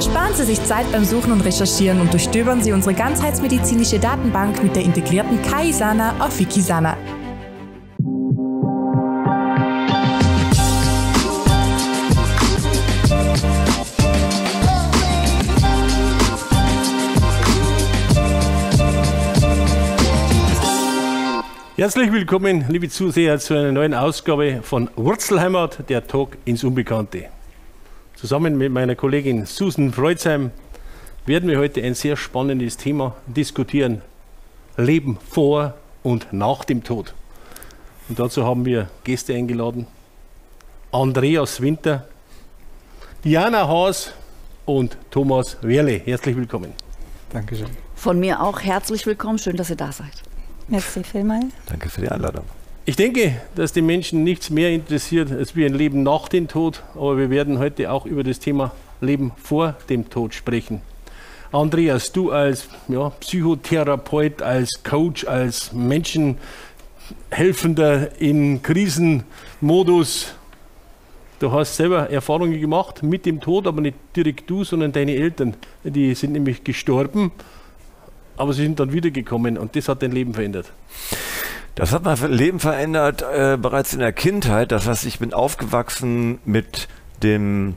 Sparen Sie sich Zeit beim Suchen und Recherchieren und durchstöbern Sie unsere ganzheitsmedizinische Datenbank mit der integrierten KaiSana auf Wikisana. Herzlich willkommen, liebe Zuseher, zu einer neuen Ausgabe von Wurzelheimat, der Talk ins Unbekannte. Zusammen mit meiner Kollegin Susan Freuzheim werden wir heute ein sehr spannendes Thema diskutieren. Leben vor und nach dem Tod. Und dazu haben wir Gäste eingeladen. Andreas Winter, Diana Haas und Thomas Werle. Herzlich willkommen. Dankeschön. Von mir auch herzlich willkommen. Schön, dass ihr da seid. Merci vielmals. Danke für die Einladung. Ich denke, dass die Menschen nichts mehr interessiert als wie ein Leben nach dem Tod, aber wir werden heute auch über das Thema Leben vor dem Tod sprechen. Andreas, du als ja, Psychotherapeut, als Coach, als Menschenhelfender in Krisenmodus, du hast selber Erfahrungen gemacht mit dem Tod, aber nicht direkt du, sondern deine Eltern. Die sind nämlich gestorben aber sie sind dann wiedergekommen und das hat dein Leben verändert. Das hat mein Leben verändert äh, bereits in der Kindheit. Das heißt, ich bin aufgewachsen mit dem,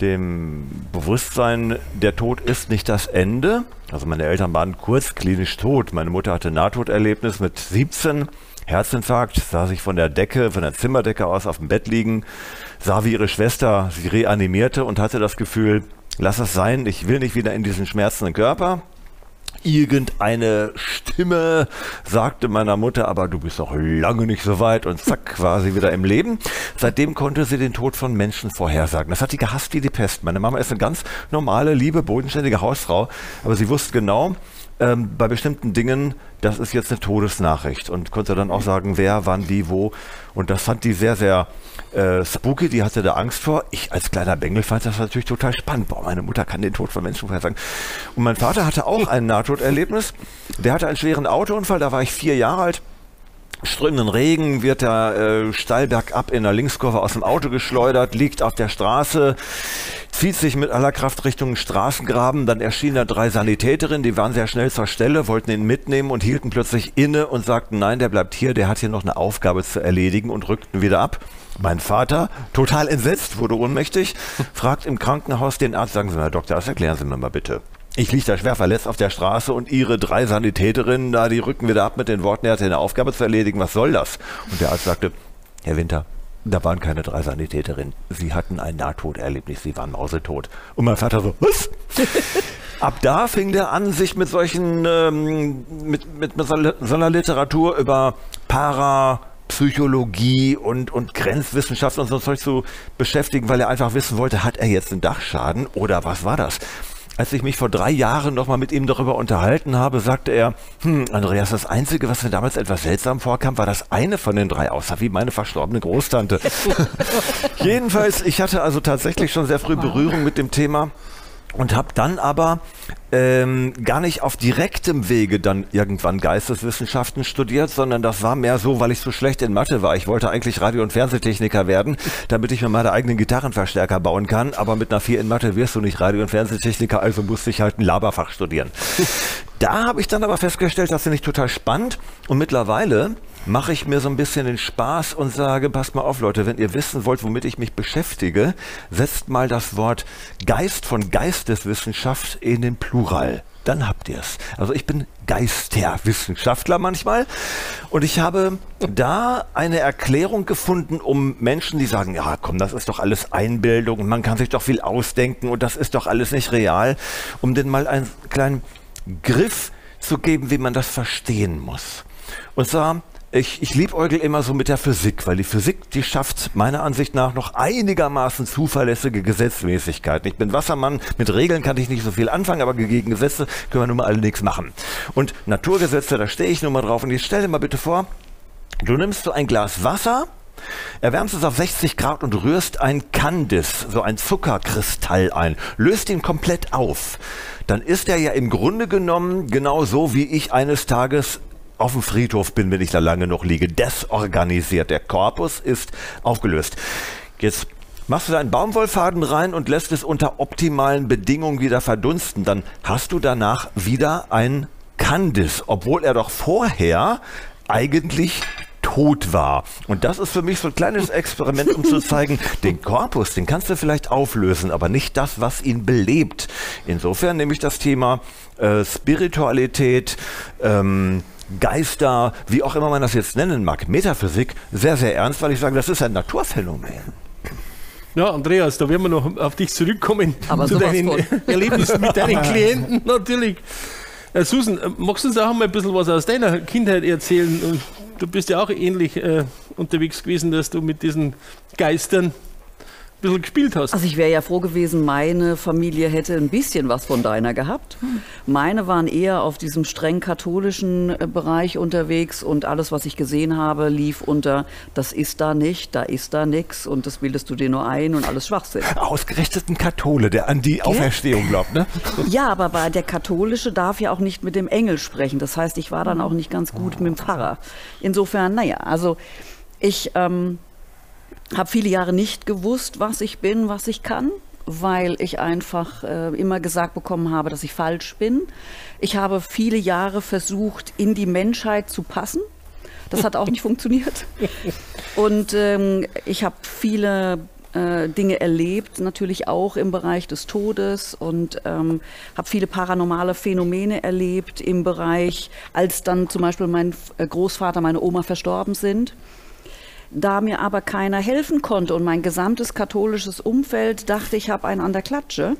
dem Bewusstsein, der Tod ist nicht das Ende. Also meine Eltern waren kurz klinisch tot. Meine Mutter hatte ein Nahtoderlebnis mit 17. Herzinfarkt, sah sich von der Decke, von der Zimmerdecke aus auf dem Bett liegen, sah wie ihre Schwester sie reanimierte und hatte das Gefühl, lass es sein, ich will nicht wieder in diesen schmerzenden Körper irgendeine Stimme sagte meiner Mutter, aber du bist doch lange nicht so weit und zack, war sie wieder im Leben. Seitdem konnte sie den Tod von Menschen vorhersagen. Das hat die gehasst wie die Pest. Meine Mama ist eine ganz normale, liebe, bodenständige Hausfrau, aber sie wusste genau, ähm, bei bestimmten Dingen, das ist jetzt eine Todesnachricht und konnte dann auch sagen, wer, wann, wie, wo. Und das fand die sehr, sehr äh, spooky, die hatte da Angst vor. Ich als kleiner Bengel fand das natürlich total spannend. Boah, meine Mutter kann den Tod von Menschen vorhersagen. Und mein Vater hatte auch ein Nahtoderlebnis. Der hatte einen schweren Autounfall, da war ich vier Jahre alt strömenden Regen wird er äh, steil bergab in der Linkskurve aus dem Auto geschleudert, liegt auf der Straße, zieht sich mit aller Kraft Richtung Straßengraben. Dann erschienen da drei Sanitäterinnen, die waren sehr schnell zur Stelle, wollten ihn mitnehmen und hielten plötzlich inne und sagten, nein, der bleibt hier, der hat hier noch eine Aufgabe zu erledigen und rückten wieder ab. Mein Vater, total entsetzt, wurde ohnmächtig, fragt im Krankenhaus den Arzt, sagen Sie mal, Herr Doktor, das erklären Sie mir mal bitte. Ich liege da schwer verletzt auf der Straße und ihre drei Sanitäterinnen da, die rücken wieder ab mit den Worten, er hatte eine Aufgabe zu erledigen, was soll das? Und der Arzt sagte, Herr Winter, da waren keine drei Sanitäterinnen. Sie hatten ein Nahtoderlebnis, sie waren mausetot. Und mein Vater so, was? Ab da fing der an, sich mit solchen, ähm, mit, mit, mit so einer Literatur über Parapsychologie und, und Grenzwissenschaft und so Zeug zu beschäftigen, weil er einfach wissen wollte, hat er jetzt einen Dachschaden oder was war das? Als ich mich vor drei Jahren nochmal mit ihm darüber unterhalten habe, sagte er, hm, Andreas, das Einzige, was mir damals etwas seltsam vorkam, war das eine von den drei, außer wie meine verstorbene Großtante. Jedenfalls, ich hatte also tatsächlich schon sehr früh Berührung mit dem Thema und habe dann aber ähm, gar nicht auf direktem Wege dann irgendwann Geisteswissenschaften studiert, sondern das war mehr so, weil ich so schlecht in Mathe war. Ich wollte eigentlich Radio- und Fernsehtechniker werden, damit ich mir meine eigenen Gitarrenverstärker bauen kann, aber mit einer 4 in Mathe wirst du nicht Radio- und Fernsehtechniker, also musste ich halt ein Laberfach studieren. da habe ich dann aber festgestellt, das finde ich total spannend und mittlerweile mache ich mir so ein bisschen den Spaß und sage, passt mal auf Leute, wenn ihr wissen wollt, womit ich mich beschäftige, setzt mal das Wort Geist von Geisteswissenschaft in den Plural. Dann habt ihr es. Also ich bin Geisterwissenschaftler manchmal und ich habe da eine Erklärung gefunden, um Menschen, die sagen, ja komm, das ist doch alles Einbildung und man kann sich doch viel ausdenken und das ist doch alles nicht real, um denen mal einen kleinen Griff zu geben, wie man das verstehen muss. Und zwar ich, ich liebäugel immer so mit der Physik, weil die Physik, die schafft meiner Ansicht nach noch einigermaßen zuverlässige Gesetzmäßigkeiten. Ich bin Wassermann, mit Regeln kann ich nicht so viel anfangen, aber gegen Gesetze können wir nun mal alle nichts machen. Und Naturgesetze, da stehe ich nun mal drauf. Und jetzt stell dir mal bitte vor, du nimmst so ein Glas Wasser, Erwärmst es auf 60 Grad und rührst ein Candice, so ein Zuckerkristall ein, löst ihn komplett auf. Dann ist er ja im Grunde genommen genau so, wie ich eines Tages auf dem Friedhof bin, wenn ich da lange noch liege. Desorganisiert. Der Korpus ist aufgelöst. Jetzt machst du deinen Baumwollfaden rein und lässt es unter optimalen Bedingungen wieder verdunsten. Dann hast du danach wieder ein Candice, obwohl er doch vorher eigentlich tot war. Und das ist für mich so ein kleines Experiment, um zu zeigen, den Korpus, den kannst du vielleicht auflösen, aber nicht das, was ihn belebt. Insofern nehme ich das Thema äh, Spiritualität, ähm, Geister, wie auch immer man das jetzt nennen mag, Metaphysik, sehr, sehr ernst, weil ich sage, das ist ein Naturphänomen. Ja, Andreas, da werden wir noch auf dich zurückkommen Aber zu deinen. Erlebnissen mit deinen Klienten natürlich. Äh, Susan, äh, magst du uns auch mal ein bisschen was aus deiner Kindheit erzählen? Du bist ja auch ähnlich äh, unterwegs gewesen, dass du mit diesen Geistern bisschen gespielt hast. Also ich wäre ja froh gewesen, meine Familie hätte ein bisschen was von deiner gehabt. Meine waren eher auf diesem streng katholischen äh, Bereich unterwegs und alles, was ich gesehen habe, lief unter, das ist da nicht, da ist da nichts und das bildest du dir nur ein und alles Schwachsinn. Ausgerechnet ein Kathole, der an die Auferstehung glaubt, ne? Ja, aber bei der katholische darf ja auch nicht mit dem Engel sprechen. Das heißt, ich war dann auch nicht ganz gut mit dem Pfarrer. Insofern, naja, also ich ähm, habe viele Jahre nicht gewusst, was ich bin, was ich kann, weil ich einfach äh, immer gesagt bekommen habe, dass ich falsch bin. Ich habe viele Jahre versucht, in die Menschheit zu passen. Das hat auch nicht funktioniert. Und ähm, ich habe viele äh, Dinge erlebt, natürlich auch im Bereich des Todes und ähm, habe viele paranormale Phänomene erlebt im Bereich, als dann zum Beispiel mein äh, Großvater, meine Oma verstorben sind. Da mir aber keiner helfen konnte und mein gesamtes katholisches Umfeld dachte, ich habe einen an der Klatsche,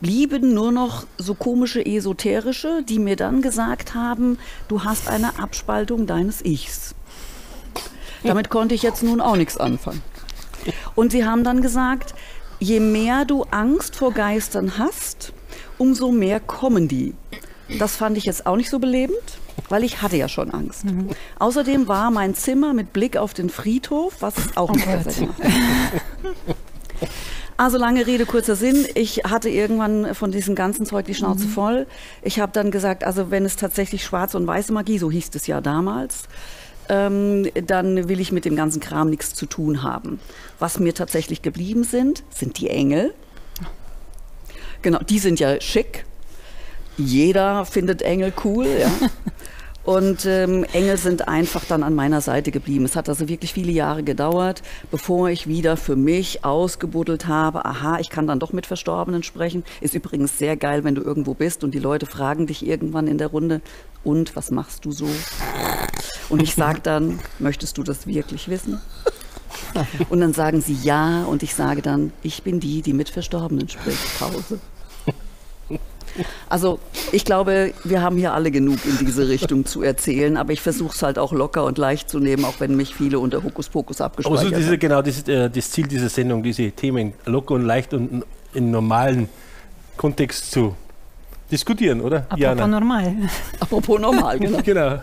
blieben nur noch so komische esoterische, die mir dann gesagt haben, du hast eine Abspaltung deines Ichs. Damit konnte ich jetzt nun auch nichts anfangen. Und sie haben dann gesagt, je mehr du Angst vor Geistern hast, umso mehr kommen die. Das fand ich jetzt auch nicht so belebend, weil ich hatte ja schon Angst. Mhm. Außerdem war mein Zimmer mit Blick auf den Friedhof, was auch nicht besser gemacht. Also lange Rede, kurzer Sinn. Ich hatte irgendwann von diesem ganzen Zeug die Schnauze voll. Ich habe dann gesagt, also wenn es tatsächlich schwarze und weiße Magie, so hieß es ja damals, ähm, dann will ich mit dem ganzen Kram nichts zu tun haben. Was mir tatsächlich geblieben sind, sind die Engel. Genau, die sind ja schick. Jeder findet Engel cool, ja. Und ähm, Engel sind einfach dann an meiner Seite geblieben. Es hat also wirklich viele Jahre gedauert, bevor ich wieder für mich ausgebuddelt habe. Aha, ich kann dann doch mit Verstorbenen sprechen. Ist übrigens sehr geil, wenn du irgendwo bist und die Leute fragen dich irgendwann in der Runde, und was machst du so? Und ich sage dann, möchtest du das wirklich wissen? Und dann sagen sie ja und ich sage dann, ich bin die, die mit Verstorbenen spricht. Pause. Also ich glaube, wir haben hier alle genug in diese Richtung zu erzählen, aber ich versuche es halt auch locker und leicht zu nehmen, auch wenn mich viele unter Hokuspokus Aber so abgespeichert diese, haben. genau das ist äh, das Ziel dieser Sendung, diese Themen locker und leicht und in normalen Kontext zu diskutieren, oder? Apropos normal. Apropos normal, genau. genau,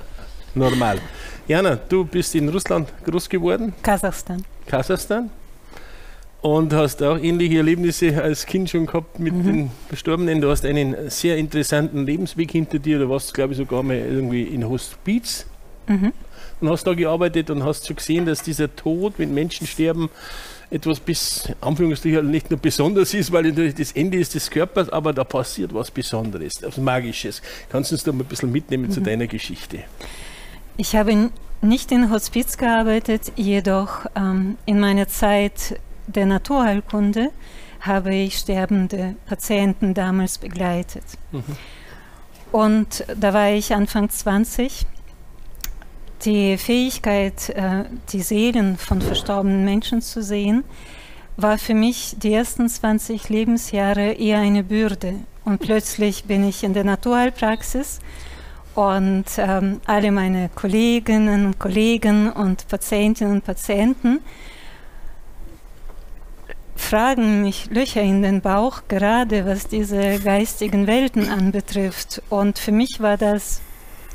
normal. Jana, du bist in Russland groß geworden, Kasachstan. Kasachstan, und hast auch ähnliche Erlebnisse als Kind schon gehabt mit den Verstorbenen. Du hast einen sehr interessanten Lebensweg hinter dir. Du warst, glaube ich, sogar mal irgendwie in Hospiz Mhm. und hast da gearbeitet und hast schon gesehen, dass dieser Tod, wenn Menschen sterben, etwas bis Anführungsstrichen nicht nur besonders ist, weil natürlich das Ende ist des Körpers, aber da passiert was Besonderes, was Magisches. Kannst du uns da mal ein bisschen mitnehmen zu deiner Geschichte? Ich habe nicht in Hospiz gearbeitet, jedoch ähm, in meiner Zeit der Naturheilkunde habe ich sterbende Patienten damals begleitet. Und da war ich Anfang 20. Die Fähigkeit, äh, die Seelen von verstorbenen Menschen zu sehen, war für mich die ersten 20 Lebensjahre eher eine Bürde. Und plötzlich bin ich in der Naturheilpraxis und ähm, alle meine Kolleginnen und Kollegen und Patientinnen und Patienten fragen mich Löcher in den Bauch, gerade was diese geistigen Welten anbetrifft. Und für mich war das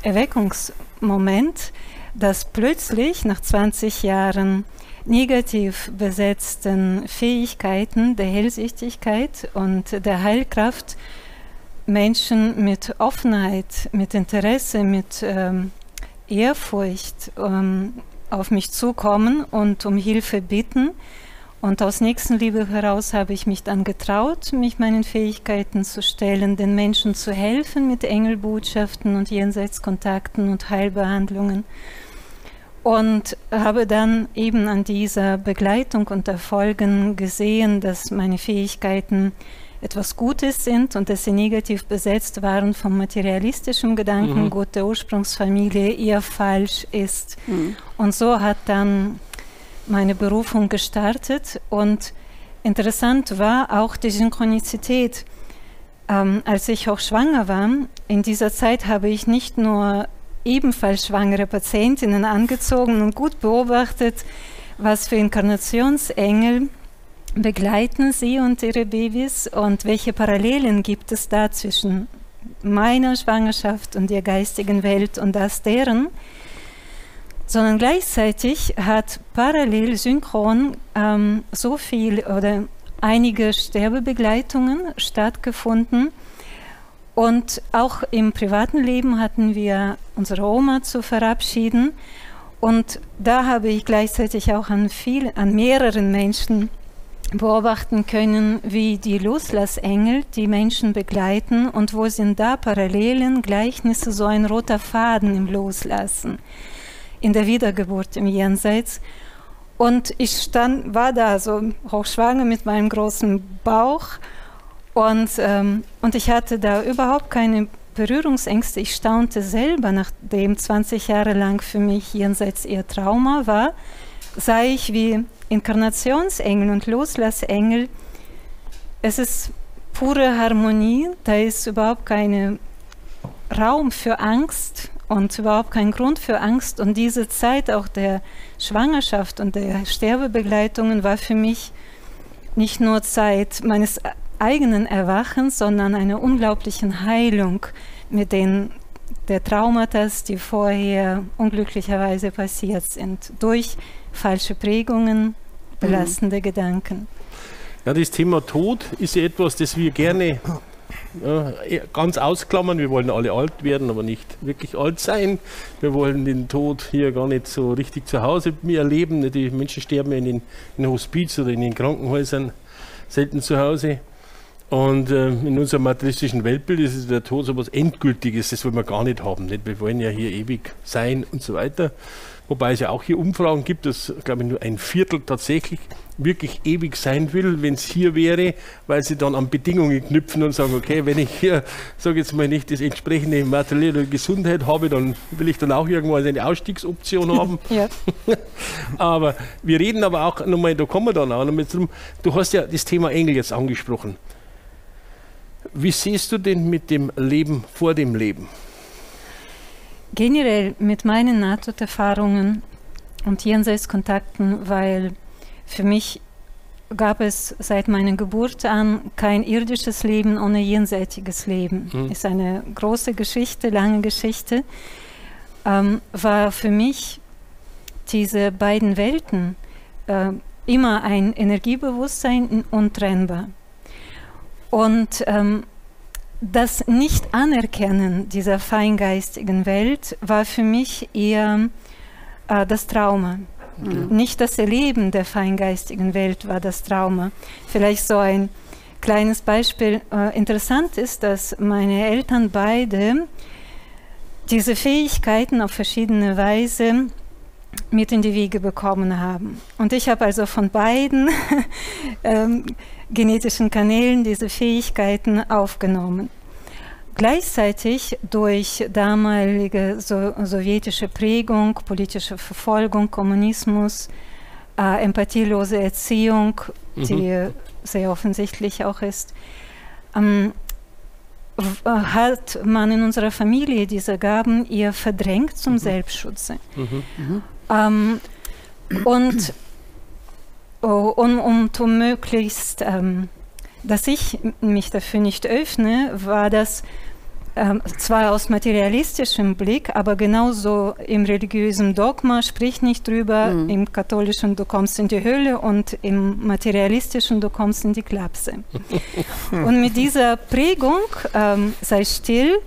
Erweckungsmoment, dass plötzlich nach 20 Jahren negativ besetzten Fähigkeiten der Hellsichtigkeit und der Heilkraft Menschen mit Offenheit, mit Interesse, mit ähm, Ehrfurcht ähm, auf mich zukommen und um Hilfe bitten. Und aus Nächstenliebe heraus habe ich mich dann getraut, mich meinen Fähigkeiten zu stellen, den Menschen zu helfen mit Engelbotschaften und Jenseitskontakten und Heilbehandlungen. Und habe dann eben an dieser Begleitung und Erfolgen gesehen, dass meine Fähigkeiten etwas Gutes sind und dass sie negativ besetzt waren vom materialistischen Gedanken, mhm. Gott der Ursprungsfamilie eher falsch ist. Mhm. Und so hat dann meine Berufung gestartet und interessant war auch die Synchronizität. Ähm, als ich auch schwanger war, in dieser Zeit habe ich nicht nur ebenfalls schwangere Patientinnen angezogen und gut beobachtet, was für Inkarnationsengel begleiten sie und ihre Babys und welche Parallelen gibt es da zwischen meiner Schwangerschaft und der geistigen Welt und das deren sondern gleichzeitig hat parallel synchron ähm, so viel oder einige Sterbebegleitungen stattgefunden. Und auch im privaten Leben hatten wir unsere Oma zu verabschieden. Und da habe ich gleichzeitig auch an, viel, an mehreren Menschen beobachten können, wie die Loslassengel die Menschen begleiten und wo sind da Parallelen, Gleichnisse, so ein roter Faden im Loslassen in der Wiedergeburt im Jenseits. Und ich stand, war da so hochschwanger mit meinem großen Bauch und, ähm, und ich hatte da überhaupt keine Berührungsängste. Ich staunte selber, nachdem 20 Jahre lang für mich jenseits ihr Trauma war, sah ich wie Inkarnationsengel und Loslassengel. Es ist pure Harmonie, da ist überhaupt kein Raum für Angst, und überhaupt kein Grund für Angst. Und diese Zeit auch der Schwangerschaft und der Sterbebegleitungen war für mich nicht nur Zeit meines eigenen Erwachens, sondern einer unglaublichen Heilung mit den der Traumata, die vorher unglücklicherweise passiert sind, durch falsche Prägungen, belastende mhm. Gedanken. Ja, das Thema Tod ist ja etwas, das wir gerne äh, ganz ausklammern. Wir wollen alle alt werden, aber nicht wirklich alt sein. Wir wollen den Tod hier gar nicht so richtig zu Hause erleben. Die Menschen sterben in den, in Hospiz oder in den Krankenhäusern selten zu Hause. Und äh, in unserem materialistischen Weltbild ist der Tod so etwas Endgültiges, das wollen wir gar nicht haben. Nicht? Wir wollen ja hier ewig sein und so weiter. Wobei es ja auch hier Umfragen gibt, dass, glaube ich, nur ein Viertel tatsächlich wirklich ewig sein will, wenn es hier wäre, weil sie dann an Bedingungen knüpfen und sagen, okay, wenn ich hier, sage jetzt mal nicht, das entsprechende materielle Gesundheit habe, dann will ich dann auch irgendwann eine Ausstiegsoption haben. ja. aber wir reden aber auch nochmal, da kommen wir dann auch nochmal drum, du hast ja das Thema Engel jetzt angesprochen. Wie siehst du denn mit dem Leben vor dem Leben? Generell mit meinen Nahtoderfahrungen und Jenseitskontakten, weil für mich gab es seit meiner Geburt an kein irdisches Leben ohne jenseitiges Leben. Mhm. Ist eine große Geschichte, lange Geschichte. Ähm, war für mich diese beiden Welten äh, immer ein Energiebewusstsein untrennbar. Und ähm, das Nicht-Anerkennen dieser feingeistigen Welt war für mich eher äh, das Trauma. Mhm. Nicht das Erleben der feingeistigen Welt war das Trauma. Vielleicht so ein kleines Beispiel. Äh, interessant ist, dass meine Eltern beide diese Fähigkeiten auf verschiedene Weise mit in die Wege bekommen haben. Und ich habe also von beiden ähm, genetischen Kanälen diese Fähigkeiten aufgenommen. Gleichzeitig durch damalige so, sowjetische Prägung, politische Verfolgung, Kommunismus, äh, empathielose Erziehung, mhm. die sehr offensichtlich auch ist, ähm, hat man in unserer Familie diese Gaben eher verdrängt zum mhm. Selbstschutz. Mhm. Ähm, und oh, um, um, um möglichst, ähm, dass ich mich dafür nicht öffne, war das ähm, zwar aus materialistischem Blick, aber genauso im religiösen Dogma spricht nicht drüber, mhm. im katholischen du kommst in die Hölle und im materialistischen du kommst in die Klapse. und mit dieser Prägung, ähm, sei still,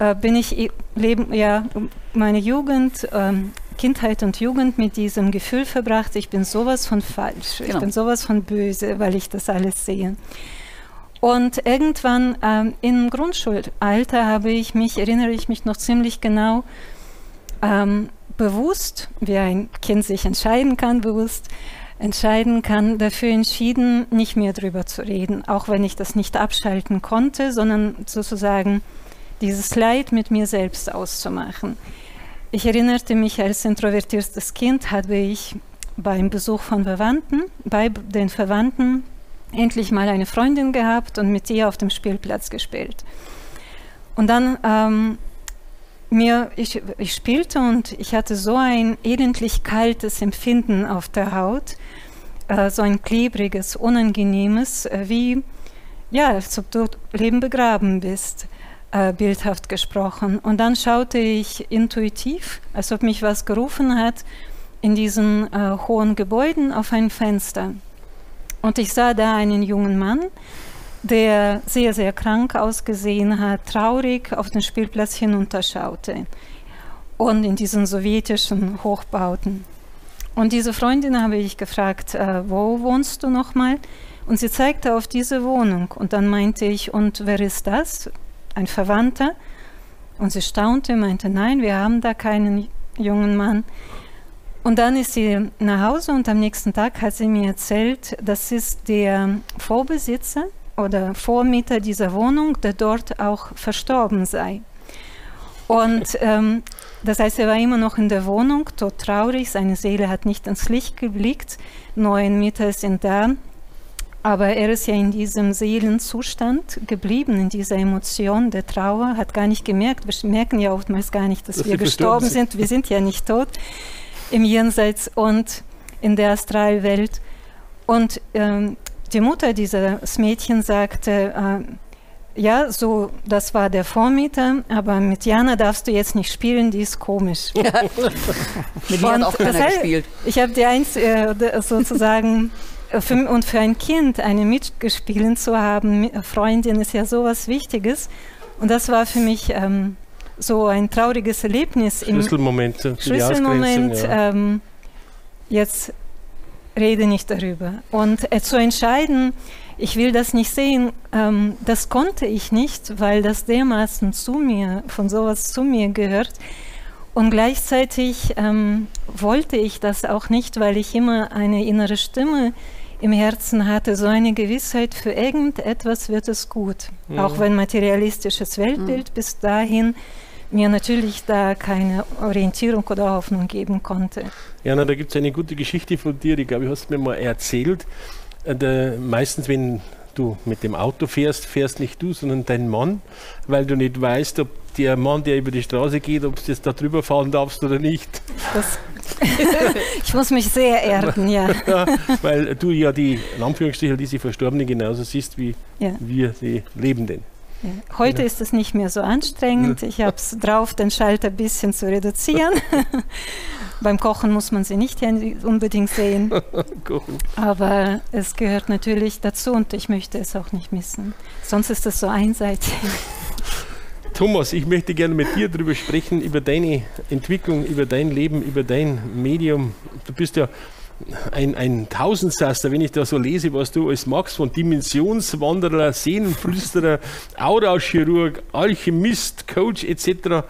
äh, bin ich leben, ja, meine Jugend ähm, Kindheit und Jugend mit diesem Gefühl verbracht, ich bin sowas von falsch, Genau. ich bin sowas von böse, weil ich das alles sehe. Und irgendwann ähm, im Grundschulalter habe ich mich, erinnere ich mich noch ziemlich genau, ähm, bewusst, wie ein Kind sich entscheiden kann, bewusst entscheiden kann, dafür entschieden, nicht mehr drüber zu reden, auch wenn ich das nicht abschalten konnte, sondern sozusagen dieses Leid mit mir selbst auszumachen. Ich erinnerte mich, als introvertiertes Kind habe ich beim Besuch von Verwandten, bei den Verwandten endlich mal eine Freundin gehabt und mit ihr auf dem Spielplatz gespielt. Und dann ähm, mir, ich, ich spielte und ich hatte so ein elendlich kaltes Empfinden auf der Haut, äh, so ein klebriges, unangenehmes, äh, wie, ja, als ob du Leben begraben bist, äh, bildhaft gesprochen. Und dann schaute ich intuitiv, als ob mich was gerufen hat, in diesen äh, hohen Gebäuden auf ein Fenster. Und ich sah da einen jungen Mann, der sehr, sehr krank ausgesehen hat, traurig auf den Spielplatz hinunterschaute und in diesen sowjetischen Hochbauten. Und diese Freundin habe ich gefragt, äh, wo wohnst du nochmal? Und sie zeigte auf diese Wohnung. Und dann meinte ich, und wer ist das? Ein Verwandter? Und sie staunte, meinte, nein, wir haben da keinen jungen Mann. Und dann ist sie nach Hause und am nächsten Tag hat sie mir erzählt, das ist der Vorbesitzer oder Vormieter dieser Wohnung, der dort auch verstorben sei. Und ähm, das heißt, er war immer noch in der Wohnung, tot traurig, seine Seele hat nicht ins Licht geblickt, neun Mieter sind da, aber er ist ja in diesem Seelenzustand geblieben, in dieser Emotion der Trauer, hat gar nicht gemerkt, wir merken ja oftmals gar nicht, dass, Dass wir gestorben sind, wir sind ja nicht tot im Jenseits und in der Astralwelt. Und ähm, die Mutter dieses Mädchens sagte, äh, ja, so, das war der Vormieter, aber mit Jana darfst du jetzt nicht spielen, die ist komisch. Mit mir hat auch keiner gespielt. Ich habe die eins äh, sozusagen für, und für ein Kind eine Mitgespielin zu haben, Mi- Freundin ist ja sowas Wichtiges. Und das war für mich ähm, so ein trauriges Erlebnis im Schlüsselmoment. ja. Ähm, jetzt rede nicht darüber. Und äh, zu entscheiden, ich will das nicht sehen, ähm, das konnte ich nicht, weil das dermaßen zu mir, von sowas zu mir gehört. Und gleichzeitig ähm, wollte ich das auch nicht, weil ich immer eine innere Stimme im Herzen hatte, so eine Gewissheit, für irgendetwas wird es gut. Mhm. Auch wenn materialistisches Weltbild bis dahin mir natürlich da keine Orientierung oder Hoffnung geben konnte. Jana, da gibt es eine gute Geschichte von dir, die glaube ich hast du mir mal erzählt. Äh, der, meistens, wenn du mit dem Auto fährst, fährst nicht du, sondern dein Mann, weil du nicht weißt, ob der Mann, der über die Straße geht, ob du jetzt da drüber fahren darfst oder nicht. Das ich muss mich sehr erden, ja. Ja, weil du ja die, in Anführungsstrichen, diese Verstorbenen genauso siehst wie ja. wir, die Lebenden. Ja. Heute ist es nicht mehr so anstrengend. Ich habe es drauf, den Schalter ein bisschen zu reduzieren. Beim Kochen muss man sie nicht unbedingt sehen. Aber es gehört natürlich dazu und ich möchte es auch nicht missen. Sonst ist es so einseitig. Thomas, ich möchte gerne mit dir darüber sprechen, über deine Entwicklung, über dein Leben, über dein Medium. Du bist ja ein, ein Tausendsasser, wenn ich da so lese, was du alles magst, von Dimensionswanderer, Seelenflüsterer, Aurauschirurg, Alchemist, Coach etc.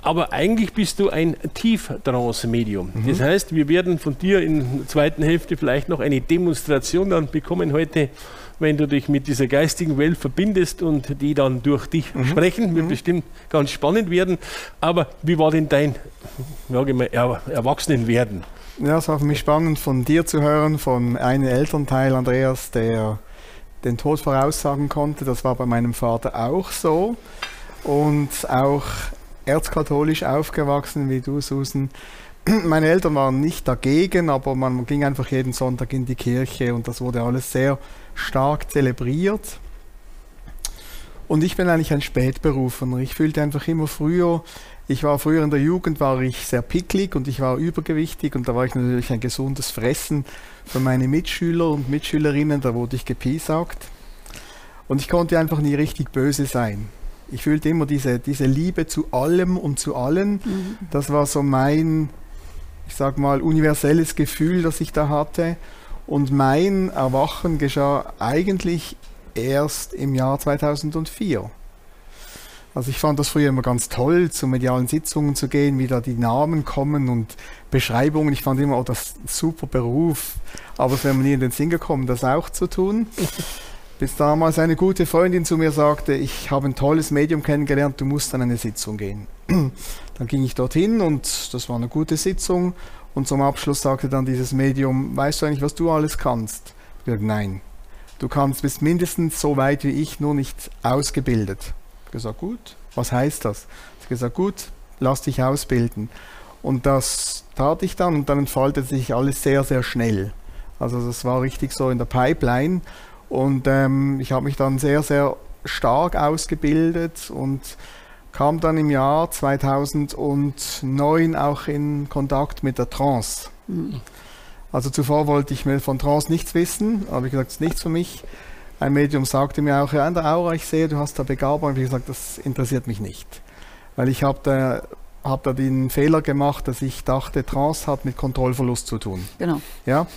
Aber eigentlich bist du ein Tieftrance-Medium. Das heißt, wir werden von dir in der zweiten Hälfte vielleicht noch eine Demonstration dann bekommen heute, wenn du dich mit dieser geistigen Welt verbindest und die dann durch dich sprechen. Wird bestimmt ganz spannend werden. Aber wie war denn dein mal, er Erwachsenenwerden? Ja, es war für mich spannend von dir zu hören, von einem Elternteil, Andreas, der den Tod voraussagen konnte. Das war bei meinem Vater auch so. Und auch erzkatholisch aufgewachsen wie du, Susan. Meine Eltern waren nicht dagegen, aber man ging einfach jeden Sonntag in die Kirche und das wurde alles sehr stark zelebriert. Und ich bin eigentlich ein Spätberufener. Ich fühlte einfach immer früher, ich war früher in der Jugend, war ich sehr picklig und ich war übergewichtig und da war ich natürlich ein gesundes Fressen für meine Mitschüler und Mitschülerinnen, da wurde ich gepiesackt. Und ich konnte einfach nie richtig böse sein. Ich fühlte immer diese, diese Liebe zu allem und zu allen. Das war so mein ich sag mal, universelles Gefühl, das ich da hatte. Und mein Erwachen geschah eigentlich erst im Jahr 2004. Also ich fand das früher immer ganz toll, zu medialen Sitzungen zu gehen, wie da die Namen kommen und Beschreibungen. Ich fand immer, oh, das ist super Beruf, aber es wäre mir nie in den Sinn gekommen, das auch zu tun. Bis damals eine gute Freundin zu mir sagte, ich habe ein tolles Medium kennengelernt, du musst an eine Sitzung gehen. Dann ging ich dorthin und das war eine gute Sitzung. Und zum Abschluss sagte dann dieses Medium, weißt du eigentlich, was du alles kannst? Ich gesagt, nein, du kannst bis mindestens so weit wie ich, nur nicht ausgebildet. Ich gesagt, gut, was heißt das? Ich gesagt, gut, lass dich ausbilden. Und das tat ich dann und dann entfaltete sich alles sehr, sehr schnell. Also das war richtig so in der Pipeline. Und ähm, ich habe mich dann sehr, sehr stark ausgebildet und kam dann im Jahr 2009 auch in Kontakt mit der Trance. Mhm. Also zuvor wollte ich mir von Trance nichts wissen, habe ich gesagt, das ist nichts für mich. Ein Medium sagte mir auch, ja, in der Aura, ich sehe, du hast da Begabung. Und ich gesagt, das interessiert mich nicht. Weil ich habe da, hab da den Fehler gemacht, dass ich dachte, Trance hat mit Kontrollverlust zu tun. Genau. Ja, habe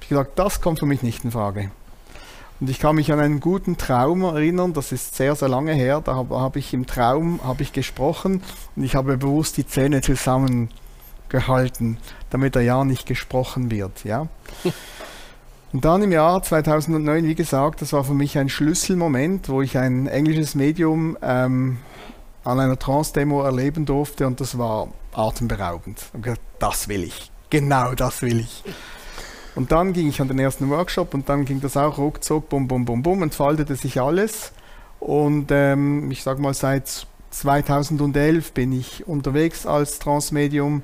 ich gesagt, das kommt für mich nicht in Frage. Und ich kann mich an einen guten Traum erinnern, das ist sehr, sehr lange her, da habe hab ich im Traum hab ich gesprochen und ich habe bewusst die Zähne zusammengehalten, damit der ja nicht gesprochen wird. Ja? Und dann im Jahr 2009, wie gesagt, das war für mich ein Schlüsselmoment, wo ich ein englisches Medium ähm, an einer Trance-Demo erleben durfte und das war atemberaubend. Das will ich, genau das will ich. Und dann ging ich an den ersten Workshop und dann ging das auch ruckzuck, bum, bum, bum, bum, entfaltete sich alles. Und ähm, ich sage mal, seit 2011 bin ich unterwegs als Transmedium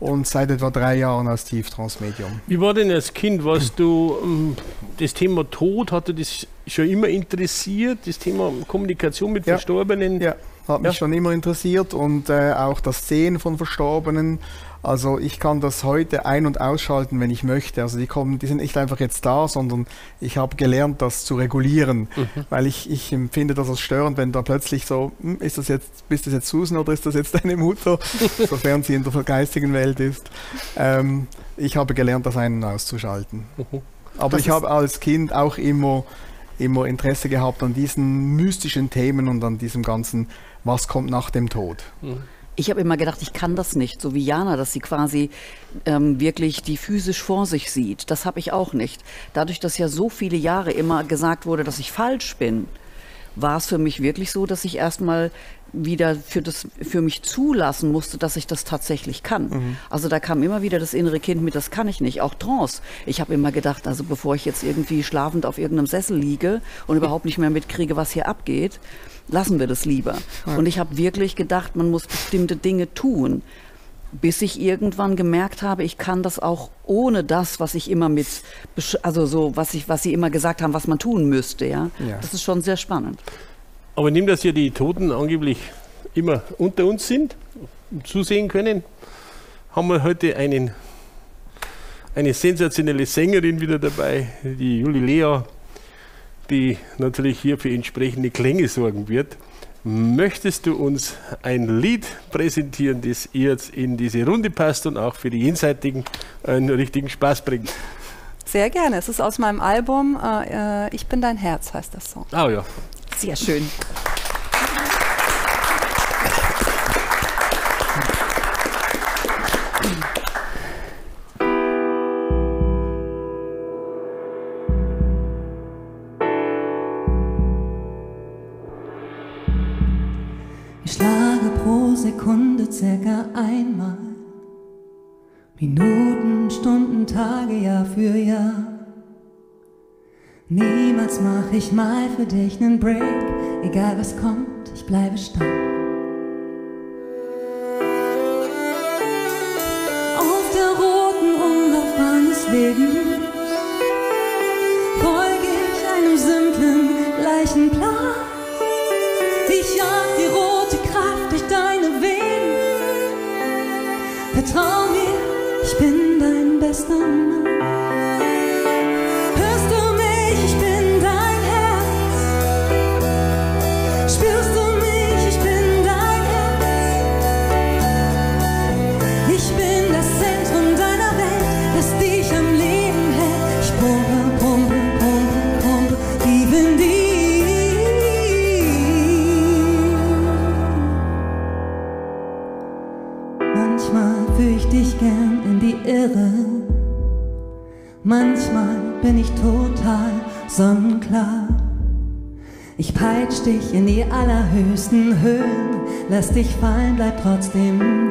und seit etwa drei Jahren als Tieftransmedium. Wie war denn als Kind? Warst du ähm, das Thema Tod, hatte das schon immer interessiert? Das Thema Kommunikation mit ja. Verstorbenen? Ja, hat mich ja. schon immer interessiert und äh, auch das Sehen von Verstorbenen also ich kann das heute ein- und ausschalten, wenn ich möchte. Also die kommen, die sind nicht einfach jetzt da, sondern ich habe gelernt, das zu regulieren, mhm. weil ich, ich empfinde das als störend, wenn da plötzlich so, hm, ist das jetzt, bist das jetzt Susan oder ist das jetzt deine Mutter, sofern sie in der geistigen Welt ist. Ähm, ich habe gelernt, das ein- und auszuschalten. Mhm. Aber das ich habe als Kind auch immer immer Interesse gehabt an diesen mystischen Themen und an diesem ganzen, was kommt nach dem Tod. Mhm. Ich habe immer gedacht, ich kann das nicht, so wie Jana, dass sie quasi ähm, wirklich die physisch vor sich sieht. Das habe ich auch nicht. Dadurch, dass ja so viele Jahre immer gesagt wurde, dass ich falsch bin, war es für mich wirklich so, dass ich erstmal wieder für, das, für mich zulassen musste, dass ich das tatsächlich kann. Mhm. Also da kam immer wieder das innere Kind mit, das kann ich nicht. Auch Trance. Ich habe immer gedacht, also bevor ich jetzt irgendwie schlafend auf irgendeinem Sessel liege und überhaupt nicht mehr mitkriege, was hier abgeht, lassen wir das lieber. Ja. Und ich habe wirklich gedacht, man muss bestimmte Dinge tun, bis ich irgendwann gemerkt habe, ich kann das auch ohne das, was ich immer mit, also so, was ich, was sie immer gesagt haben, was man tun müsste, ja. ja. Das ist schon sehr spannend. Aber nimm, dass ja die Toten angeblich immer unter uns sind, zusehen können, haben wir heute einen, eine sensationelle Sängerin wieder dabei, die Julie Lea die natürlich hier für entsprechende Klänge sorgen wird. Möchtest du uns ein Lied präsentieren, das jetzt in diese Runde passt und auch für die Jenseitigen einen richtigen Spaß bringt? Sehr gerne. Es ist aus meinem Album äh, äh Ich bin dein Herz, heißt das Song. Oh ja. Sehr schön. Ich mal für dich nen Break, egal was kommt, ich bleibe stark. Dich fallen, bleib trotzdem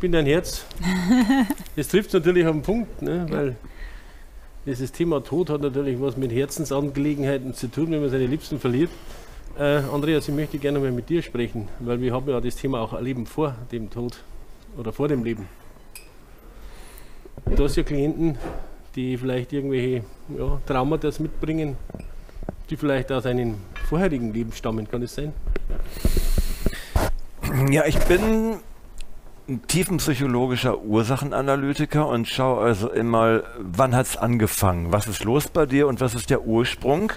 bin dein Herz. Das trifft natürlich auf den Punkt, ne? weil dieses Thema Tod hat natürlich was mit Herzensangelegenheiten zu tun, wenn man seine Liebsten verliert. Äh, Andreas, ich möchte gerne mal mit dir sprechen, weil wir haben ja das Thema auch Leben vor dem Tod oder vor dem Leben. Du hast ja Klienten, die vielleicht irgendwelche ja, Traumata mitbringen, die vielleicht aus einem vorherigen Leben stammen. Kann das sein? Ja, ich bin tiefenpsychologischer Ursachenanalytiker und schaue also immer, wann hat es angefangen, was ist los bei dir und was ist der Ursprung.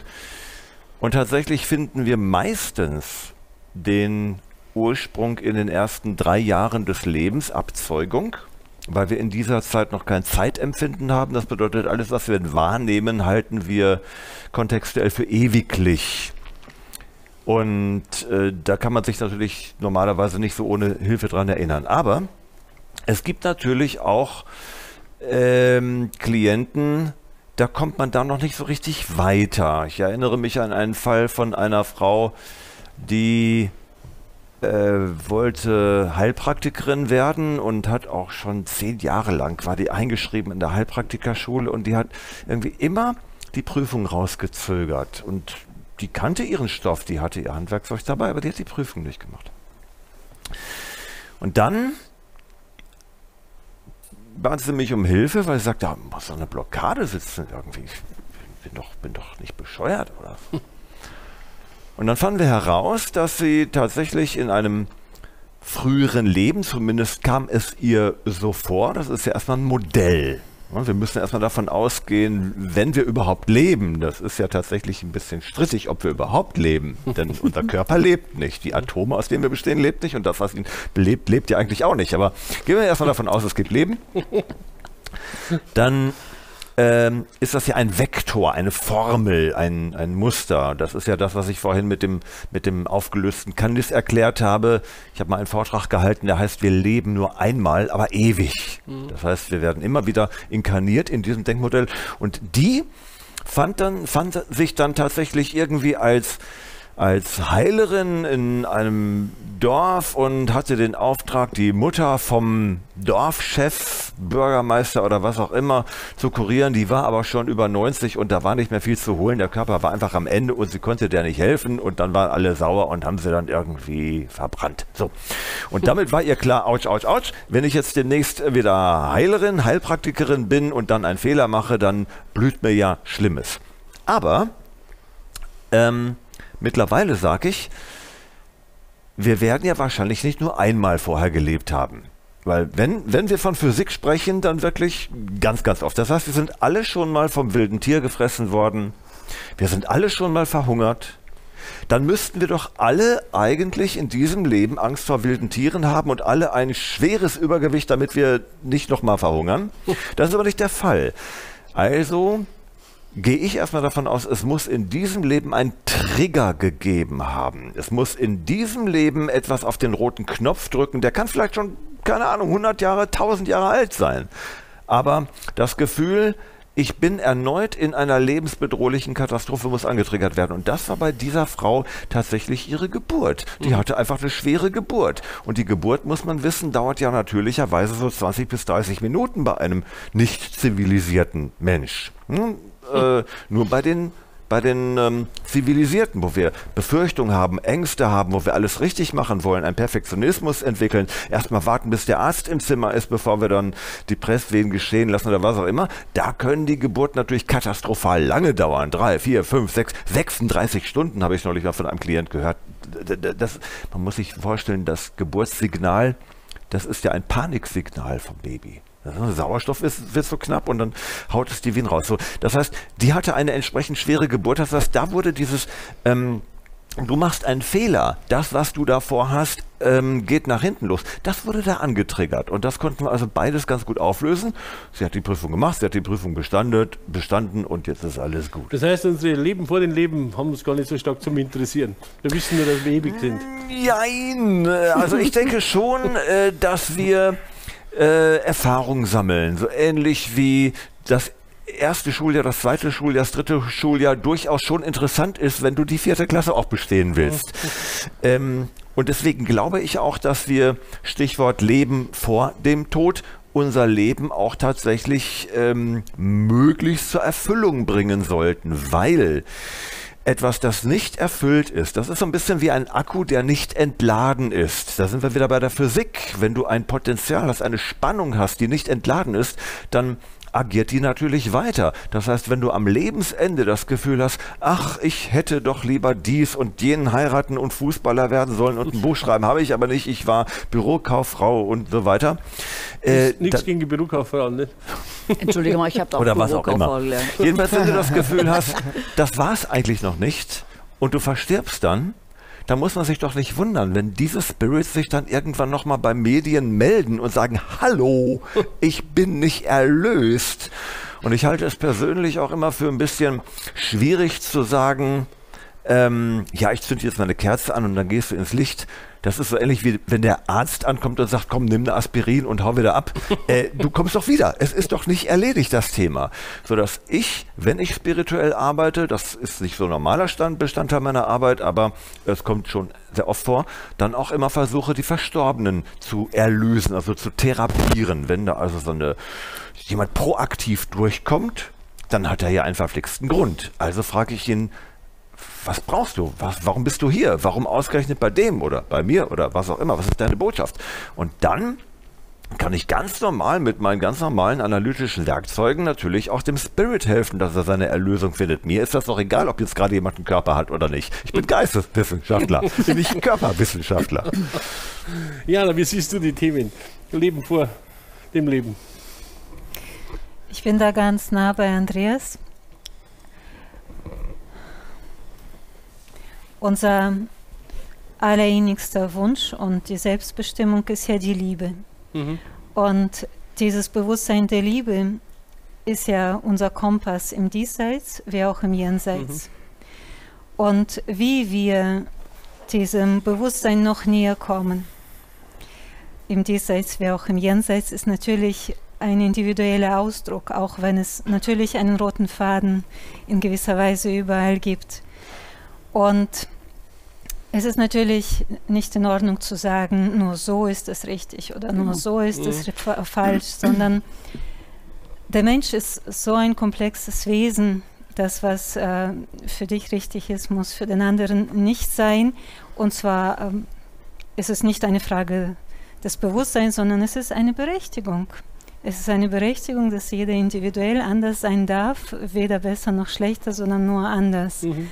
Und tatsächlich finden wir meistens den Ursprung in den ersten drei Jahren des Lebens, Abzeugung, weil wir in dieser Zeit noch kein Zeitempfinden haben. Das bedeutet, alles, was wir wahrnehmen, halten wir kontextuell für ewiglich. Und äh, da kann man sich natürlich normalerweise nicht so ohne Hilfe dran erinnern. Aber es gibt natürlich auch ähm, Klienten, da kommt man da noch nicht so richtig weiter. Ich erinnere mich an einen Fall von einer Frau, die äh, wollte Heilpraktikerin werden und hat auch schon zehn Jahre lang, war die eingeschrieben in der Heilpraktikerschule und die hat irgendwie immer die Prüfung rausgezögert. Und die kannte ihren Stoff, die hatte ihr Handwerkzeug dabei, aber die hat die Prüfung nicht gemacht. Und dann bat sie mich um Hilfe, weil sie sagte, da muss so eine Blockade sitzen irgendwie. Ich bin doch, bin doch nicht bescheuert, oder? Und dann fanden wir heraus, dass sie tatsächlich in einem früheren Leben, zumindest kam es ihr so vor, das ist ja erstmal ein Modell. Und wir müssen erstmal davon ausgehen, wenn wir überhaupt leben, das ist ja tatsächlich ein bisschen strittig, ob wir überhaupt leben, denn unser Körper lebt nicht. Die Atome, aus denen wir bestehen, lebt nicht und das, was ihn belebt, lebt ja eigentlich auch nicht. Aber gehen wir erstmal davon aus, es gibt Leben. Dann ähm, ist das ja ein Vektor, eine Formel, ein, ein Muster. Das ist ja das, was ich vorhin mit dem, mit dem aufgelösten Candice erklärt habe. Ich habe mal einen Vortrag gehalten, der heißt, wir leben nur einmal, aber ewig. Das heißt, wir werden immer wieder inkarniert in diesem Denkmodell. Und die fand, dann, fand sich dann tatsächlich irgendwie als als Heilerin in einem Dorf und hatte den Auftrag, die Mutter vom Dorfchef, Bürgermeister oder was auch immer zu kurieren. Die war aber schon über 90 und da war nicht mehr viel zu holen. Der Körper war einfach am Ende und sie konnte der nicht helfen und dann waren alle sauer und haben sie dann irgendwie verbrannt. So. Und damit war ihr klar, ouch, ouch, ouch. Wenn ich jetzt demnächst wieder Heilerin, Heilpraktikerin bin und dann einen Fehler mache, dann blüht mir ja Schlimmes. Aber ähm, Mittlerweile sage ich, wir werden ja wahrscheinlich nicht nur einmal vorher gelebt haben. Weil wenn, wenn wir von Physik sprechen, dann wirklich ganz, ganz oft. Das heißt, wir sind alle schon mal vom wilden Tier gefressen worden. Wir sind alle schon mal verhungert. Dann müssten wir doch alle eigentlich in diesem Leben Angst vor wilden Tieren haben und alle ein schweres Übergewicht, damit wir nicht nochmal verhungern. Das ist aber nicht der Fall. Also gehe ich erstmal davon aus, es muss in diesem Leben ein Trigger gegeben haben. Es muss in diesem Leben etwas auf den roten Knopf drücken. Der kann vielleicht schon, keine Ahnung, 100 Jahre, 1000 Jahre alt sein. Aber das Gefühl, ich bin erneut in einer lebensbedrohlichen Katastrophe, muss angetriggert werden. Und das war bei dieser Frau tatsächlich ihre Geburt. Die mhm. hatte einfach eine schwere Geburt. Und die Geburt, muss man wissen, dauert ja natürlicherweise so 20 bis 30 Minuten bei einem nicht zivilisierten Mensch. Hm? Äh, nur bei den bei den ähm, Zivilisierten, wo wir Befürchtungen haben, Ängste haben, wo wir alles richtig machen wollen, einen Perfektionismus entwickeln, erstmal warten, bis der Arzt im Zimmer ist, bevor wir dann die Presswehen geschehen lassen oder was auch immer, da können die Geburten natürlich katastrophal lange dauern. Drei, vier, fünf, sechs, 36 Stunden habe ich neulich mal von einem Klient gehört. Das, man muss sich vorstellen, das Geburtssignal, das ist ja ein Paniksignal vom Baby. Sauerstoff ist, wird so knapp und dann haut es die Wien raus. So, das heißt, die hatte eine entsprechend schwere Geburt. Das heißt, da wurde dieses, ähm, du machst einen Fehler, das, was du davor hast, ähm, geht nach hinten los. Das wurde da angetriggert und das konnten wir also beides ganz gut auflösen. Sie hat die Prüfung gemacht, sie hat die Prüfung bestanden, bestanden und jetzt ist alles gut. Das heißt, unsere Leben vor den Leben haben uns gar nicht so stark zum Interessieren. Wir wissen nur, dass wir ewig sind. Nein, also ich denke schon, äh, dass wir äh, Erfahrung sammeln. So ähnlich wie das erste Schuljahr, das zweite Schuljahr, das dritte Schuljahr durchaus schon interessant ist, wenn du die vierte Klasse auch bestehen willst. ähm, und deswegen glaube ich auch, dass wir, Stichwort Leben vor dem Tod, unser Leben auch tatsächlich ähm, möglichst zur Erfüllung bringen sollten, weil etwas, das nicht erfüllt ist, das ist so ein bisschen wie ein Akku, der nicht entladen ist. Da sind wir wieder bei der Physik. Wenn du ein Potenzial hast, eine Spannung hast, die nicht entladen ist, dann agiert die natürlich weiter. Das heißt, wenn du am Lebensende das Gefühl hast, ach, ich hätte doch lieber dies und jenen heiraten und Fußballer werden sollen und ein Buch schreiben, habe ich aber nicht, ich war Bürokauffrau und so weiter. Äh, Nichts gegen die Bürokauffrauen, nicht? Entschuldige mal, ich habe da auch Oder was auch immer. Gelernt. Jedenfalls, wenn du das Gefühl hast, das war es eigentlich noch nicht und du verstirbst dann, da muss man sich doch nicht wundern, wenn diese Spirits sich dann irgendwann nochmal bei Medien melden und sagen, hallo, ich bin nicht erlöst. Und ich halte es persönlich auch immer für ein bisschen schwierig zu sagen, ähm, ja, ich zünde jetzt mal eine Kerze an und dann gehst du ins Licht. Das ist so ähnlich wie wenn der Arzt ankommt und sagt, komm, nimm eine Aspirin und hau wieder ab. Äh, du kommst doch wieder. Es ist doch nicht erledigt, das Thema. Sodass ich, wenn ich spirituell arbeite, das ist nicht so normaler Stand, Bestandteil meiner Arbeit, aber es kommt schon sehr oft vor, dann auch immer versuche, die Verstorbenen zu erlösen, also zu therapieren. Wenn da also so eine, jemand proaktiv durchkommt, dann hat er ja einen verflixten Grund. Also frage ich ihn, was brauchst du? Was, warum bist du hier? Warum ausgerechnet bei dem oder bei mir oder was auch immer? Was ist deine Botschaft? Und dann kann ich ganz normal mit meinen ganz normalen analytischen Werkzeugen natürlich auch dem Spirit helfen, dass er seine Erlösung findet. Mir ist das doch egal, ob jetzt gerade jemand einen Körper hat oder nicht. Ich bin Geisteswissenschaftler, bin nicht Körperwissenschaftler. Ja, wie siehst du die Themen? Leben vor dem Leben. Ich bin da ganz nah bei Andreas. Unser allerinnigster Wunsch und die Selbstbestimmung ist ja die Liebe. Mhm. Und dieses Bewusstsein der Liebe ist ja unser Kompass im Diesseits wie auch im Jenseits. Und wie wir diesem Bewusstsein noch näher kommen, im Diesseits wie auch im Jenseits, ist natürlich ein individueller Ausdruck, auch wenn es natürlich einen roten Faden in gewisser Weise überall gibt. Und es ist natürlich nicht in Ordnung zu sagen, nur so ist es richtig oder nur so ist es fa- falsch, sondern der Mensch ist so ein komplexes Wesen. Das, was äh, für dich richtig ist, muss für den anderen nicht sein. Und zwar ähm, ist es nicht eine Frage des Bewusstseins, sondern es ist eine Berechtigung. Es ist eine Berechtigung, dass jeder individuell anders sein darf, weder besser noch schlechter, sondern nur anders. Mhm.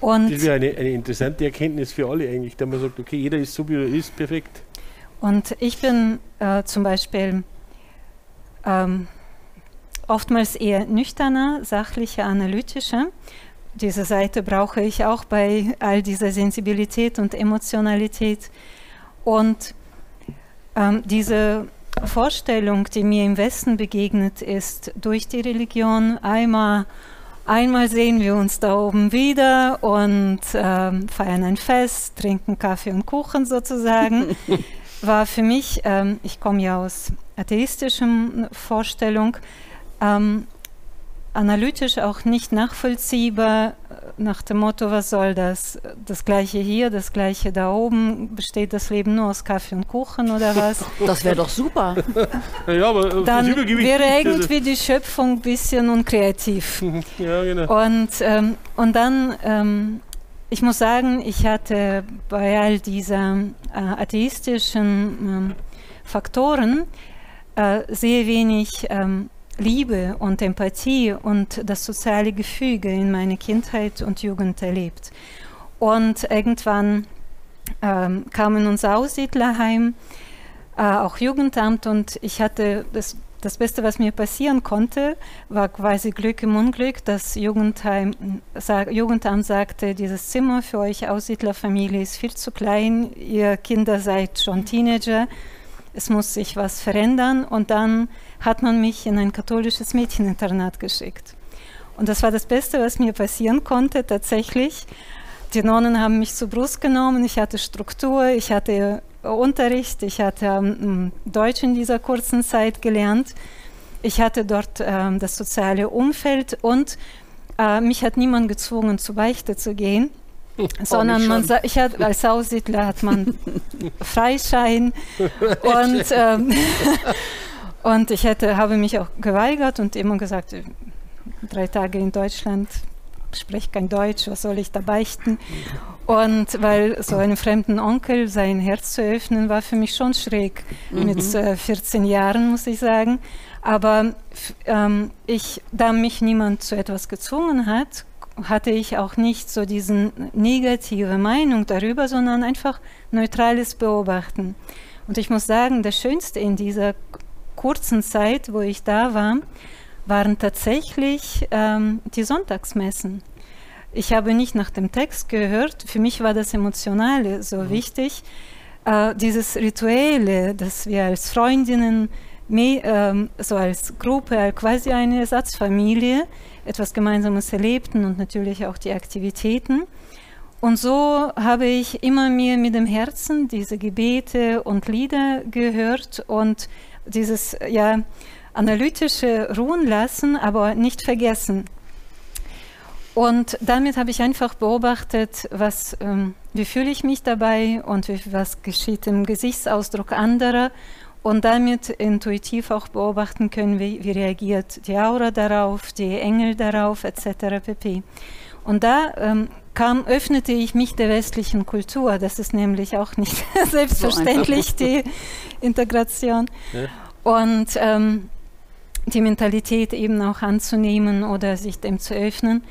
Und Das wäre eine, eine interessante Erkenntnis für alle eigentlich, da man sagt, okay, jeder ist so, wie er ist, perfekt. Und ich bin äh, zum Beispiel ähm, oftmals eher nüchterner, sachlicher, analytischer. Diese Seite brauche ich auch bei all dieser Sensibilität und Emotionalität. Und ähm, diese Vorstellung, die mir im Westen begegnet ist, durch die Religion, einmal, einmal sehen wir uns da oben wieder und ähm, feiern ein Fest, trinken Kaffee und Kuchen sozusagen, war für mich, ähm, ich komme ja aus atheistischen Vorstellung, ähm, analytisch auch nicht nachvollziehbar, nach dem Motto, was soll das? Das gleiche hier, das gleiche da oben, besteht das Leben nur aus Kaffee und Kuchen oder was? Das wäre doch super. Ja, aber äh, Dann wäre irgendwie die Schöpfung ein bisschen unkreativ. Ja, genau. Und, ähm, und dann, ähm, ich muss sagen, ich hatte bei all dieser äh, atheistischen ähm, Faktoren äh, sehr wenig ähm, Liebe und Empathie und das soziale Gefüge in meiner Kindheit und Jugend erlebt. Und irgendwann ähm, kam in unser Aussiedlerheim äh, auch Jugendamt und ich hatte das, das Beste, was mir passieren konnte, war quasi Glück im Unglück. Das Jugendheim, sag, Jugendamt sagte, dieses Zimmer für euch Aussiedlerfamilie ist viel zu klein, ihr Kinder seid schon Teenager, es muss sich was verändern und dann hat man mich in ein katholisches Mädcheninternat geschickt. Und das war das Beste, was mir passieren konnte tatsächlich. Die Nonnen haben mich zur Brust genommen, ich hatte Struktur, ich hatte Unterricht, ich hatte ähm, Deutsch in dieser kurzen Zeit gelernt, ich hatte dort ähm, das soziale Umfeld und äh, mich hat niemand gezwungen, zur Beichte zu gehen. Sondern man ich hat, als Aussiedler hat man Freischein und, ähm, und ich hätte, habe mich auch geweigert und immer gesagt, äh, drei Tage in Deutschland, spreche kein Deutsch, was soll ich da beichten? Und weil so einem fremden Onkel sein Herz zu öffnen, war für mich schon schräg mit äh, 14 Jahren, muss ich sagen. Aber ähm, ich, da mich niemand zu etwas gezwungen hat, hatte ich auch nicht so diese negative Meinung darüber, sondern einfach neutrales Beobachten. Und ich muss sagen, das Schönste in dieser kurzen Zeit, wo ich da war, waren tatsächlich ähm, die Sonntagsmessen. Ich habe nicht nach dem Text gehört, für mich war das Emotionale so wichtig. Äh, dieses Rituelle, dass wir als Freundinnen, me, ähm, so als Gruppe, als quasi eine Ersatzfamilie, etwas Gemeinsames erlebten und natürlich auch die Aktivitäten. Und so habe ich immer mehr mit dem Herzen diese Gebete und Lieder gehört und dieses ja, analytische ruhen lassen, aber nicht vergessen. Und damit habe ich einfach beobachtet, was, ähm, wie fühle ich mich dabei und wie, was geschieht im Gesichtsausdruck anderer und damit intuitiv auch beobachten können, wie, wie reagiert die Aura darauf, die Engel darauf, etc. pp. Und da ähm, kam, öffnete ich mich der westlichen Kultur. Das ist nämlich auch nicht selbstverständlich, die Integration. Ja. Und ähm, die Mentalität eben auch anzunehmen oder sich dem zu öffnen.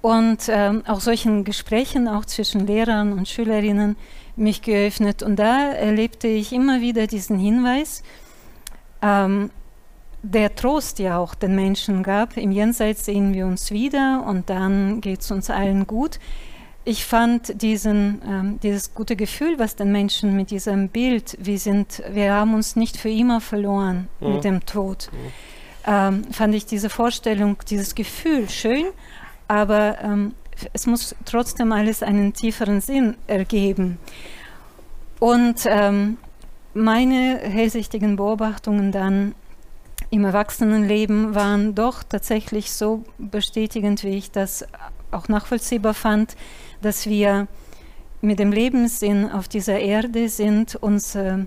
Und ähm, auch solchen Gesprächen, auch zwischen Lehrern und Schülerinnen, mich geöffnet. Und da erlebte ich immer wieder diesen Hinweis, ähm, der Trost ja auch den Menschen gab. Im Jenseits sehen wir uns wieder und dann geht es uns allen gut. Ich fand diesen, ähm, dieses gute Gefühl, was den Menschen mit diesem Bild, wir, sind, wir haben uns nicht für immer verloren Mhm. mit dem Tod, ähm, fand ich diese Vorstellung, dieses Gefühl schön, aber ähm, es muss trotzdem alles einen tieferen Sinn ergeben. Und ähm, meine hellsichtigen Beobachtungen dann im Erwachsenenleben waren doch tatsächlich so bestätigend, wie ich das auch nachvollziehbar fand, dass wir mit dem Lebenssinn auf dieser Erde sind, uns äh,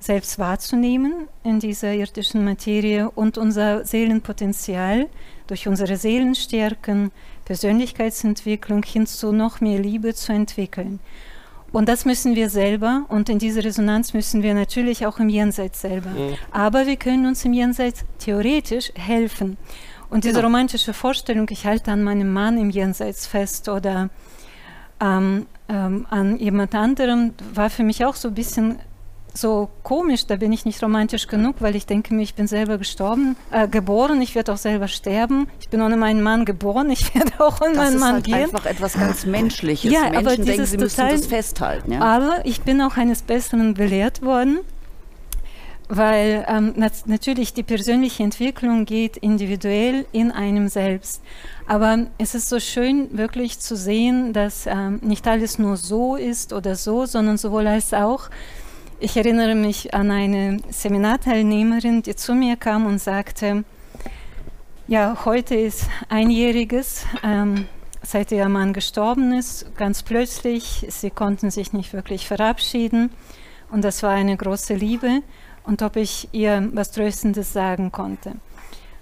selbst wahrzunehmen in dieser irdischen Materie und unser Seelenpotenzial durch unsere Seelenstärken, Persönlichkeitsentwicklung hin zu noch mehr Liebe zu entwickeln. Und das müssen wir selber und in diese Resonanz müssen wir natürlich auch im Jenseits selber. Aber wir können uns im Jenseits theoretisch helfen. Und diese Genau. romantische Vorstellung, ich halte an meinem Mann im Jenseits fest oder ähm, ähm, an jemand anderem, war für mich auch so ein bisschen so komisch. Da bin ich nicht romantisch genug, weil ich denke mir, ich bin selber gestorben, äh, geboren, ich werde auch selber sterben. Ich bin ohne meinen Mann geboren, ich werde auch ohne Das meinen ist Mann halt gehen. einfach etwas ganz Menschliches. Ja, aber Menschen denken, dieses sie müssen total- das festhalten. Ja? Aber ich bin auch eines Besseren belehrt worden, weil ähm, nat natürlich die persönliche Entwicklung geht individuell in einem selbst. Aber es ist so schön, wirklich zu sehen, dass ähm, nicht alles nur so ist oder so, sondern sowohl als auch. Ich erinnere mich an eine Seminarteilnehmerin, die zu mir kam und sagte, ja, heute ist einjähriges, ähm, seit ihr Mann gestorben ist, ganz plötzlich. Sie konnten sich nicht wirklich verabschieden und das war eine große Liebe und ob ich ihr was Tröstendes sagen konnte.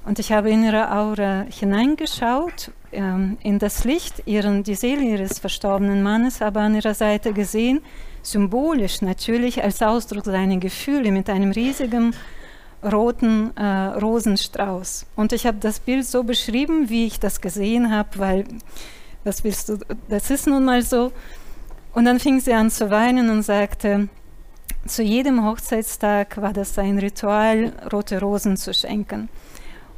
Und ich habe in ihre Aura hineingeschaut, ähm, in das Licht, ihren, die Seele ihres verstorbenen Mannes, aber an ihrer Seite gesehen, symbolisch natürlich als Ausdruck seiner Gefühle mit einem riesigen roten äh, Rosenstrauß. Und ich habe das Bild so beschrieben, wie ich das gesehen habe, weil, was willst du, das ist nun mal so. Und dann fing sie an zu weinen und sagte, zu jedem Hochzeitstag war das ein Ritual, rote Rosen zu schenken.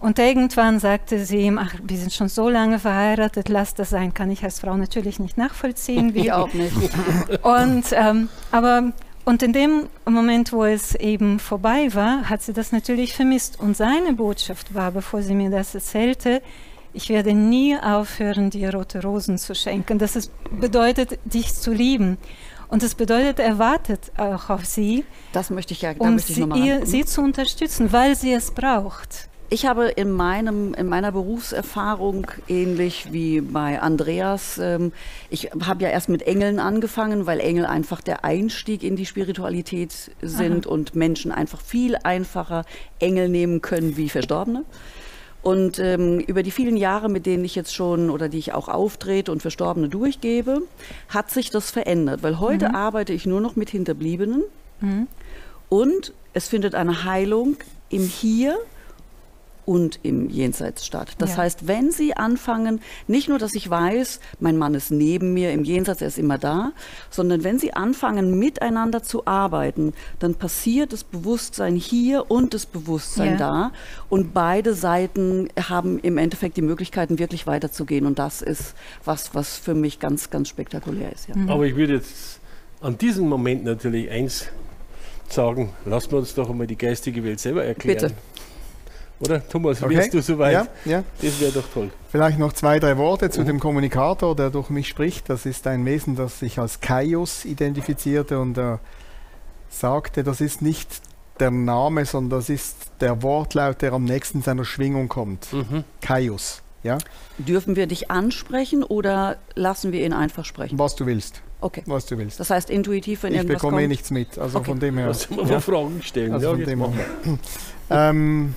Und irgendwann sagte sie ihm, ach, wir sind schon so lange verheiratet, lass das sein. Kann ich als Frau natürlich nicht nachvollziehen. Wie Ich auch nicht. und, ähm, aber, und in dem Moment, wo es eben vorbei war, hat sie das natürlich vermisst. Und seine Botschaft war, bevor sie mir das erzählte, ich werde nie aufhören, dir rote Rosen zu schenken. Das ist, bedeutet, dich zu lieben. Und das bedeutet, er wartet auch auf sie, Das möchte ich ja, da um möchte ich sie, ihr, sie zu unterstützen, weil sie es braucht. Ich habe in, meinem, in meiner Berufserfahrung, ähnlich wie bei Andreas, ähm, ich habe ja erst mit Engeln angefangen, weil Engel einfach der Einstieg in die Spiritualität sind und Menschen einfach viel einfacher Engel nehmen können wie Verstorbene. Und ähm, über die vielen Jahre, mit denen ich jetzt schon oder die ich auch auftrete und Verstorbene durchgebe, hat sich das verändert, weil heute arbeite ich nur noch mit Hinterbliebenen und es findet eine Heilung im Hier und im Jenseits statt. Das Ja. heißt, wenn Sie anfangen, nicht nur, dass ich weiß, mein Mann ist neben mir im Jenseits, er ist immer da, sondern wenn Sie anfangen, miteinander zu arbeiten, dann passiert das Bewusstsein hier und das Bewusstsein Ja. da und beide Seiten haben im Endeffekt die Möglichkeiten, wirklich weiterzugehen und das ist was, was für mich ganz, ganz spektakulär ist. Ja. Aber ich würde jetzt an diesem Moment natürlich eins sagen, lassen wir uns doch einmal die geistige Welt selber erklären. Bitte. Oder Thomas, Okay. wärst du soweit? Ja, ja. Das wäre doch toll. Vielleicht noch zwei, drei Worte zu Mhm. dem Kommunikator, der durch mich spricht. Das ist ein Wesen, das sich als Kaios identifizierte und er sagte, das ist nicht der Name, sondern das ist der Wortlaut, der am nächsten seiner Schwingung kommt. Mhm. Kaios. Ja? Dürfen wir dich ansprechen oder lassen wir ihn einfach sprechen? Was du willst. Okay. Was du willst. Das heißt intuitiv, wenn ich irgendwas bekomme eh nichts mit. Also Okay. von dem her. Mal ja. Fragen stellen. Also ja, von dem her. Ähm,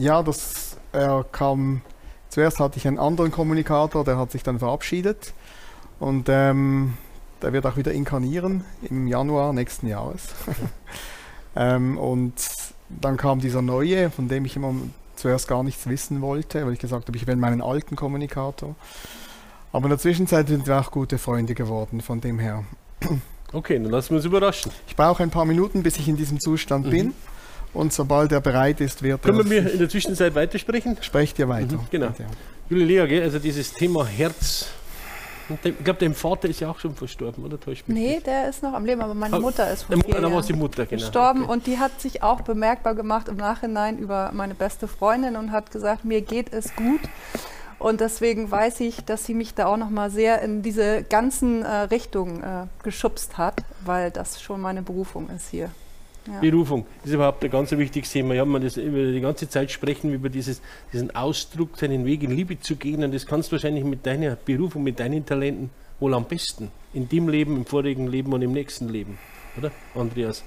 ja, das, er kam, zuerst hatte ich einen anderen Kommunikator, der hat sich dann verabschiedet und ähm, der wird auch wieder inkarnieren im Januar nächsten Jahres. ähm, und dann kam dieser neue, von dem ich immer zuerst gar nichts wissen wollte, weil ich gesagt habe, ich will meinen alten Kommunikator. Aber in der Zwischenzeit sind wir auch gute Freunde geworden, von dem her. Okay, dann lassen wir uns überraschen. Ich brauche ein paar Minuten, bis ich in diesem Zustand Mhm. bin. Und sobald er bereit ist, wird Können er. wir in der Zwischenzeit weitersprechen? Sprecht ihr weiter. Mhm, genau. Bitte. Julie Lea, gell? also dieses Thema Herz. Dem- Ich glaube, dein Vater ist ja auch schon verstorben, oder? Täuscht mich Nee, das? der ist noch am Leben, aber meine Ah, Mutter ist vor Der Mu- vier Da war Jahren es die Mutter, genau. gestorben Okay. und die hat sich auch bemerkbar gemacht im Nachhinein über meine beste Freundin und hat gesagt, mir geht es gut. Und deswegen weiß ich, dass sie mich da auch noch mal sehr in diese ganzen äh, Richtungen äh, geschubst hat, weil das schon meine Berufung ist hier. Ja. Berufung ist überhaupt ein ganz wichtiges Thema. Ja, man das über die ganze Zeit sprechen wir über dieses, diesen Ausdruck, seinen Weg in Liebe zu gehen. Und das kannst du wahrscheinlich mit deiner Berufung, mit deinen Talenten wohl am besten. In dem Leben, im vorigen Leben und im nächsten Leben. Oder, Andreas?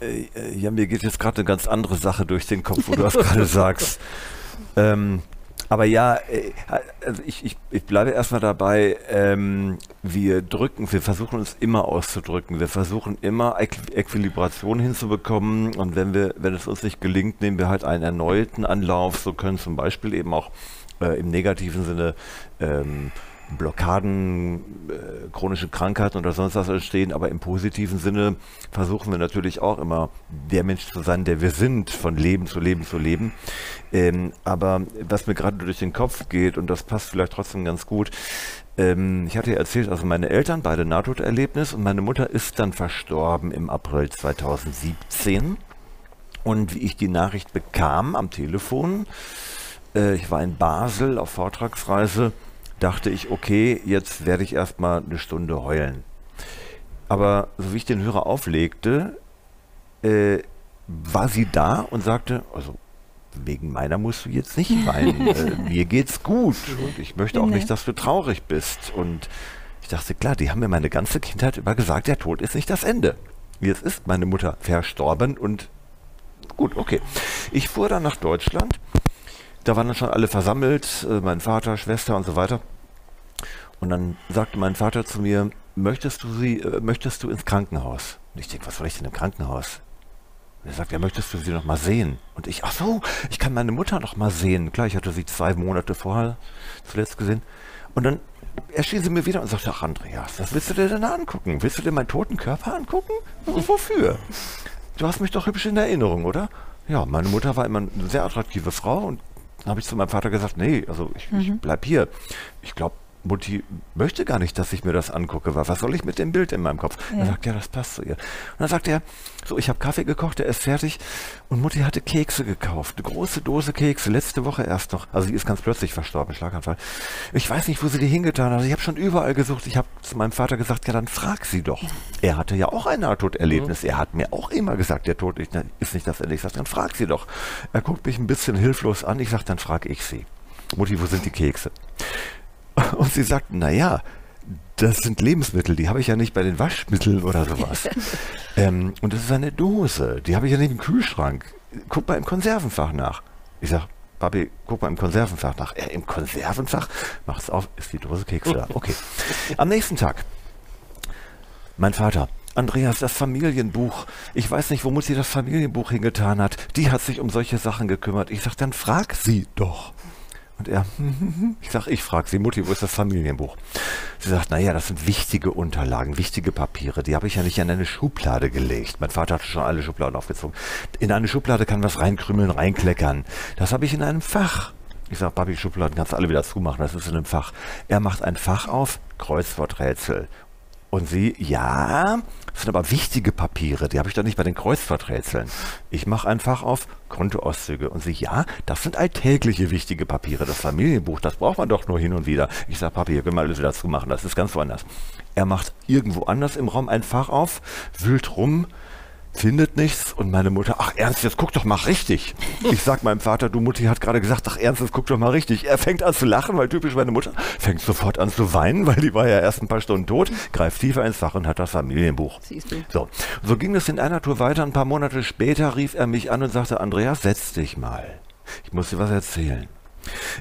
Äh, äh, Ja, mir geht jetzt gerade eine ganz andere Sache durch den Kopf, wo du das gerade sagst. Ähm, aber ja, äh, also ich, ich, ich bleibe erstmal dabei, ähm, wir drücken, wir versuchen uns immer auszudrücken. Wir versuchen immer Äqu- Äquilibration hinzubekommen und wenn wir, wenn es uns nicht gelingt, nehmen wir halt einen erneuten Anlauf. So können zum Beispiel eben auch äh, im negativen Sinne ähm, Blockaden, äh, chronische Krankheiten oder sonst was entstehen, aber im positiven Sinne versuchen wir natürlich auch immer der Mensch zu sein, der wir sind, von Leben zu Leben zu leben. Ähm, aber was mir gerade durch den Kopf geht, und das passt vielleicht trotzdem ganz gut, ähm, ich hatte ja erzählt, also meine Eltern, beide Nahtoderlebnis und meine Mutter ist dann verstorben im April 2017. Und wie ich die Nachricht bekam am Telefon, äh, ich war in Basel auf Vortragsreise, dachte ich, okay, jetzt werde ich erstmal eine Stunde heulen. Aber so wie ich den Hörer auflegte, äh, war sie da und sagte, also wegen meiner musst du jetzt nicht weinen. äh, mir geht's gut und ich möchte auch nicht, dass du traurig bist. Und ich dachte, klar, die haben mir meine ganze Kindheit über gesagt, der Tod ist nicht das Ende. Jetzt ist meine Mutter verstorben und gut, okay. Ich fuhr dann nach Deutschland. Da waren dann schon alle versammelt, äh, mein Vater, Schwester und so weiter. Und dann sagte mein Vater zu mir, möchtest du sie, äh, möchtest du ins Krankenhaus? Und ich denke, was soll ich denn im Krankenhaus? Und er sagt, ja, möchtest du sie noch mal sehen? Und ich, ach so, ich kann meine Mutter noch mal sehen. Klar, ich hatte sie zwei Monate vorher zuletzt gesehen. Und dann erschien sie mir wieder und sagte, ach Andreas, was willst du dir denn angucken? Willst du dir meinen toten Körper angucken? Wofür? Du hast mich doch hübsch in Erinnerung, oder? Ja, meine Mutter war immer eine sehr attraktive Frau und dann habe ich zu meinem Vater gesagt, nee, also ich, ich bleib hier. Ich glaube, Mutti möchte gar nicht, dass ich mir das angucke, was soll ich mit dem Bild in meinem Kopf? Er Ja. sagt, ja, das passt zu ihr. Und dann sagt er, so, ich habe Kaffee gekocht, der ist fertig und Mutti hatte Kekse gekauft, eine große Dose Kekse, letzte Woche erst noch. Also sie ist ganz plötzlich verstorben, Schlaganfall. Ich weiß nicht, wo sie die hingetan hat. Ich habe schon überall gesucht. Ich habe zu meinem Vater gesagt, ja, dann frag sie doch. Er hatte ja auch ein Nahtoderlebnis. Er hat mir auch immer gesagt, der Tod ist nicht das Ende. Ich sage, dann frag sie doch. Er guckt mich ein bisschen hilflos an. Ich sage, dann frage ich sie. Mutti, wo sind die Kekse? Und sie sagt, naja, das sind Lebensmittel, die habe ich ja nicht bei den Waschmitteln oder sowas. ähm, und das ist eine Dose, die habe ich ja nicht im Kühlschrank. Guck mal im Konservenfach nach. Ich sag, Papi, guck mal im Konservenfach nach. Er im Konservenfach? Macht's auf, ist die Dose Kekse da. Okay. Am nächsten Tag, mein Vater, Andreas, das Familienbuch. Ich weiß nicht, wo Mutti das Familienbuch hingetan hat. Die hat sich um solche Sachen gekümmert. Ich sag, dann frag sie doch. Und er, ich sag, ich frag sie, Mutti, wo ist das Familienbuch? Sie sagt, naja, das sind wichtige Unterlagen, wichtige Papiere. Die habe ich ja nicht in eine Schublade gelegt. Mein Vater hatte schon alle Schubladen aufgezogen. In eine Schublade kann was reinkrümeln, reinkleckern. Das habe ich in einem Fach. Ich sag, Papi, Schubladen kannst du alle wieder zumachen, das ist in einem Fach. Er macht ein Fach auf, Kreuzworträtsel. Und sie, ja, das sind aber wichtige Papiere, die habe ich doch nicht bei den Kreuzworträtseln. Ich mache ein Fach auf, Kontoauszüge. Und sie, ja, das sind alltägliche wichtige Papiere. Das Familienbuch, das braucht man doch nur hin und wieder. Ich sage, Papi, hier können wir alles wieder zumachen, das ist ganz woanders. Er macht irgendwo anders im Raum ein Fach auf, wühlt rum, findet nichts und meine Mutter, ach Ernst, jetzt guck doch mal richtig. Ich sag meinem Vater, du Mutti hat gerade gesagt, ach Ernst, jetzt guck doch mal richtig. Er fängt an zu lachen, weil typisch meine Mutter, fängt sofort an zu weinen, weil die war ja erst ein paar Stunden tot, greift tiefer ins Fach und hat das Familienbuch. Siehst du. So, so ging es in einer Tour weiter. Ein paar Monate später rief er mich an und sagte, Andreas, setz dich mal. Ich muss dir was erzählen.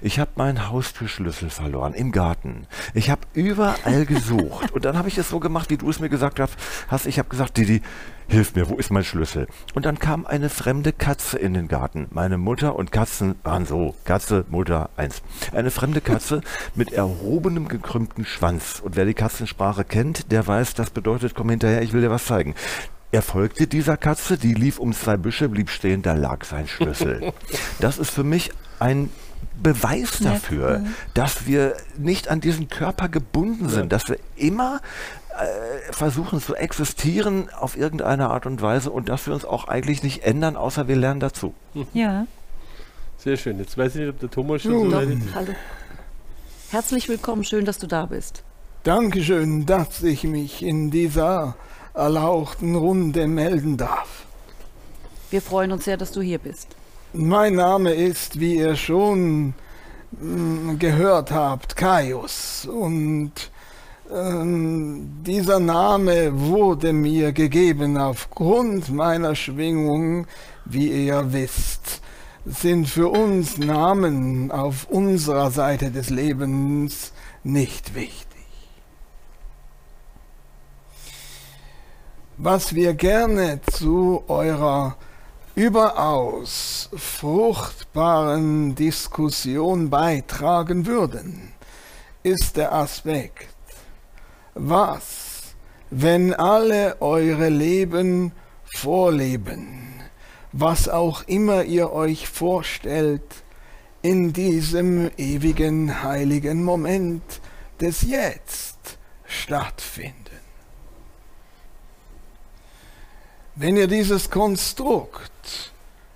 Ich habe meinen Haustürschlüssel verloren im Garten. Ich habe überall gesucht und dann habe ich es so gemacht, wie du es mir gesagt hast. Ich habe gesagt, Didi, hilf mir, wo ist mein Schlüssel? Und dann kam eine fremde Katze in den Garten. Meine Mutter und Katzen waren so, Katze, Mutter, eins. Eine fremde Katze mit erhobenem, gekrümmten Schwanz. Und wer die Katzensprache kennt, der weiß, das bedeutet, komm hinterher, ich will dir was zeigen. Er folgte dieser Katze, die lief um zwei Büsche, blieb stehen, da lag sein Schlüssel. Das ist für mich ein Beweis dafür, ja. dass wir nicht an diesen Körper gebunden sind, dass wir immer äh, versuchen zu existieren auf irgendeine Art und Weise und dass wir uns auch eigentlich nicht ändern, außer wir lernen dazu. Ja. Sehr schön. Jetzt weiß ich nicht, ob der Thomas schon so so Doch, Hallo. Herzlich willkommen, schön, dass du da bist. Dankeschön, dass ich mich in dieser erlauchten Runde melden darf. Wir freuen uns sehr, dass du hier bist. Mein Name ist, wie ihr schon mh, gehört habt, Kaius. Und ähm, dieser Name wurde mir gegeben aufgrund meiner Schwingung, wie ihr wisst. Sind für uns Namen auf unserer Seite des Lebens nicht wichtig. Was wir gerne zu eurer überaus fruchtbaren Diskussion beitragen würden, ist der Aspekt, was, wenn alle eure Leben vorleben, was auch immer ihr euch vorstellt, in diesem ewigen heiligen Moment des Jetzt stattfinden. Wenn ihr dieses Konstrukt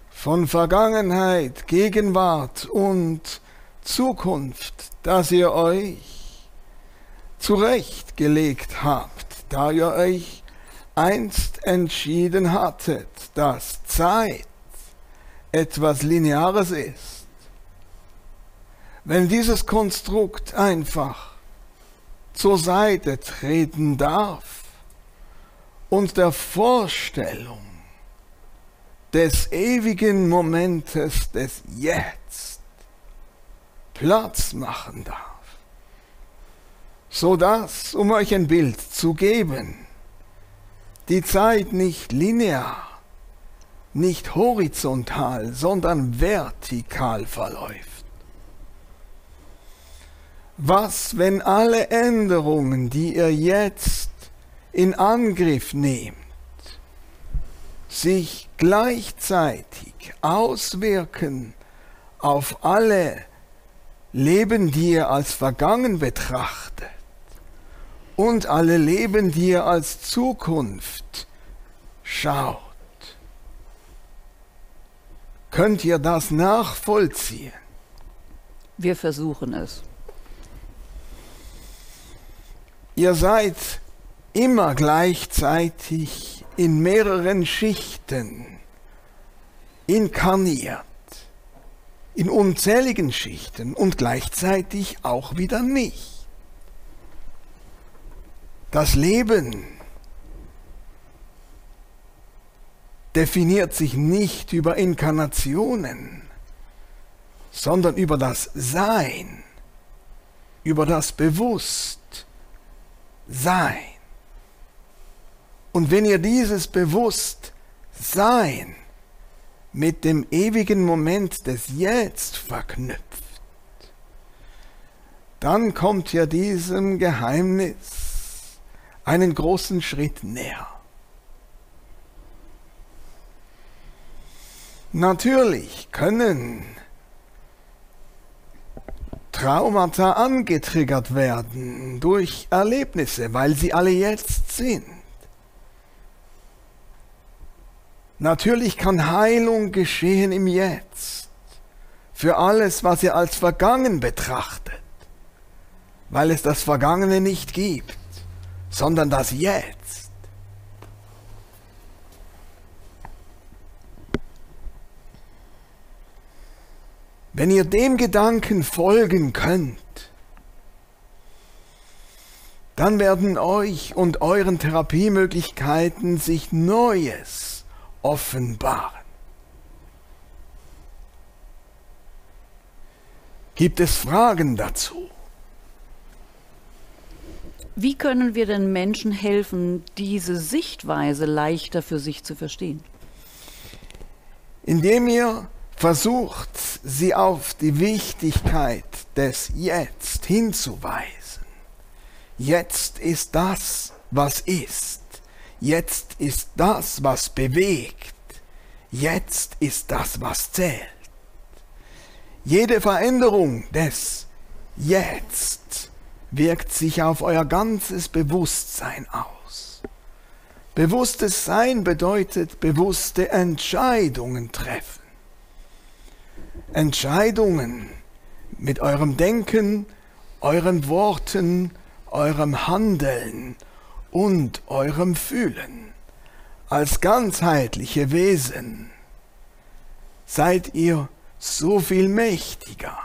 von Vergangenheit, Gegenwart und Zukunft, das ihr euch zurechtgelegt habt, da ihr euch einst entschieden hattet, dass Zeit etwas Lineares ist, wenn dieses Konstrukt einfach zur Seite treten darf, und der Vorstellung des ewigen Momentes des Jetzt Platz machen darf, so dass, um euch ein Bild zu geben, die Zeit nicht linear, nicht horizontal, sondern vertikal verläuft. Was, wenn alle Änderungen, die ihr jetzt in Angriff nehmt, sich gleichzeitig auswirken auf alle Leben, die ihr als vergangen betrachtet und alle Leben, die ihr als Zukunft schaut. Könnt ihr das nachvollziehen? Wir versuchen es. Ihr seid immer gleichzeitig in mehreren Schichten inkarniert, in unzähligen Schichten und gleichzeitig auch wieder nicht. Das Leben definiert sich nicht über Inkarnationen, sondern über das Sein, über das Bewusstsein. Und wenn ihr dieses Bewusstsein mit dem ewigen Moment des Jetzt verknüpft, dann kommt ihr diesem Geheimnis einen großen Schritt näher. Natürlich können Traumata angetriggert werden durch Erlebnisse, weil sie alle jetzt sind. Natürlich kann Heilung geschehen im Jetzt. Für alles, was ihr als vergangen betrachtet. Weil es das Vergangene nicht gibt, sondern das Jetzt. Wenn ihr dem Gedanken folgen könnt, dann werden euch und euren Therapiemöglichkeiten sich Neues offenbaren. Gibt es Fragen dazu? Wie können wir den Menschen helfen, diese Sichtweise leichter für sich zu verstehen? Indem ihr versucht, sie auf die Wichtigkeit des Jetzt hinzuweisen. Jetzt ist das, was ist. Jetzt ist das, was bewegt. Jetzt ist das, was zählt. Jede Veränderung des Jetzt wirkt sich auf euer ganzes Bewusstsein aus. Bewusstes Sein bedeutet bewusste Entscheidungen treffen. Entscheidungen mit eurem Denken, euren Worten, eurem Handeln und eurem Fühlen. Als ganzheitliche Wesen seid ihr so viel mächtiger,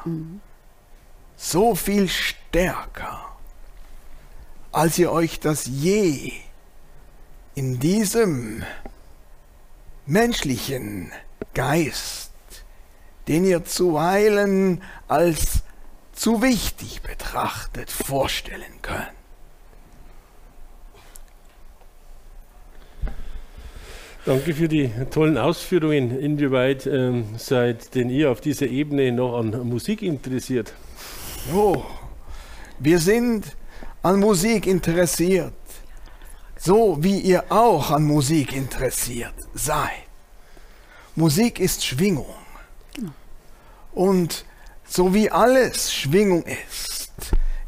so viel stärker, als ihr euch das je in diesem menschlichen Geist, den ihr zuweilen als zu wichtig betrachtet, vorstellen könnt. Danke für die tollen Ausführungen. Inwieweit ähm, seid denn ihr auf dieser Ebene noch an Musik interessiert? Oh, wir sind an Musik interessiert, so wie ihr auch an Musik interessiert seid. Musik ist Schwingung. Und so wie alles Schwingung ist,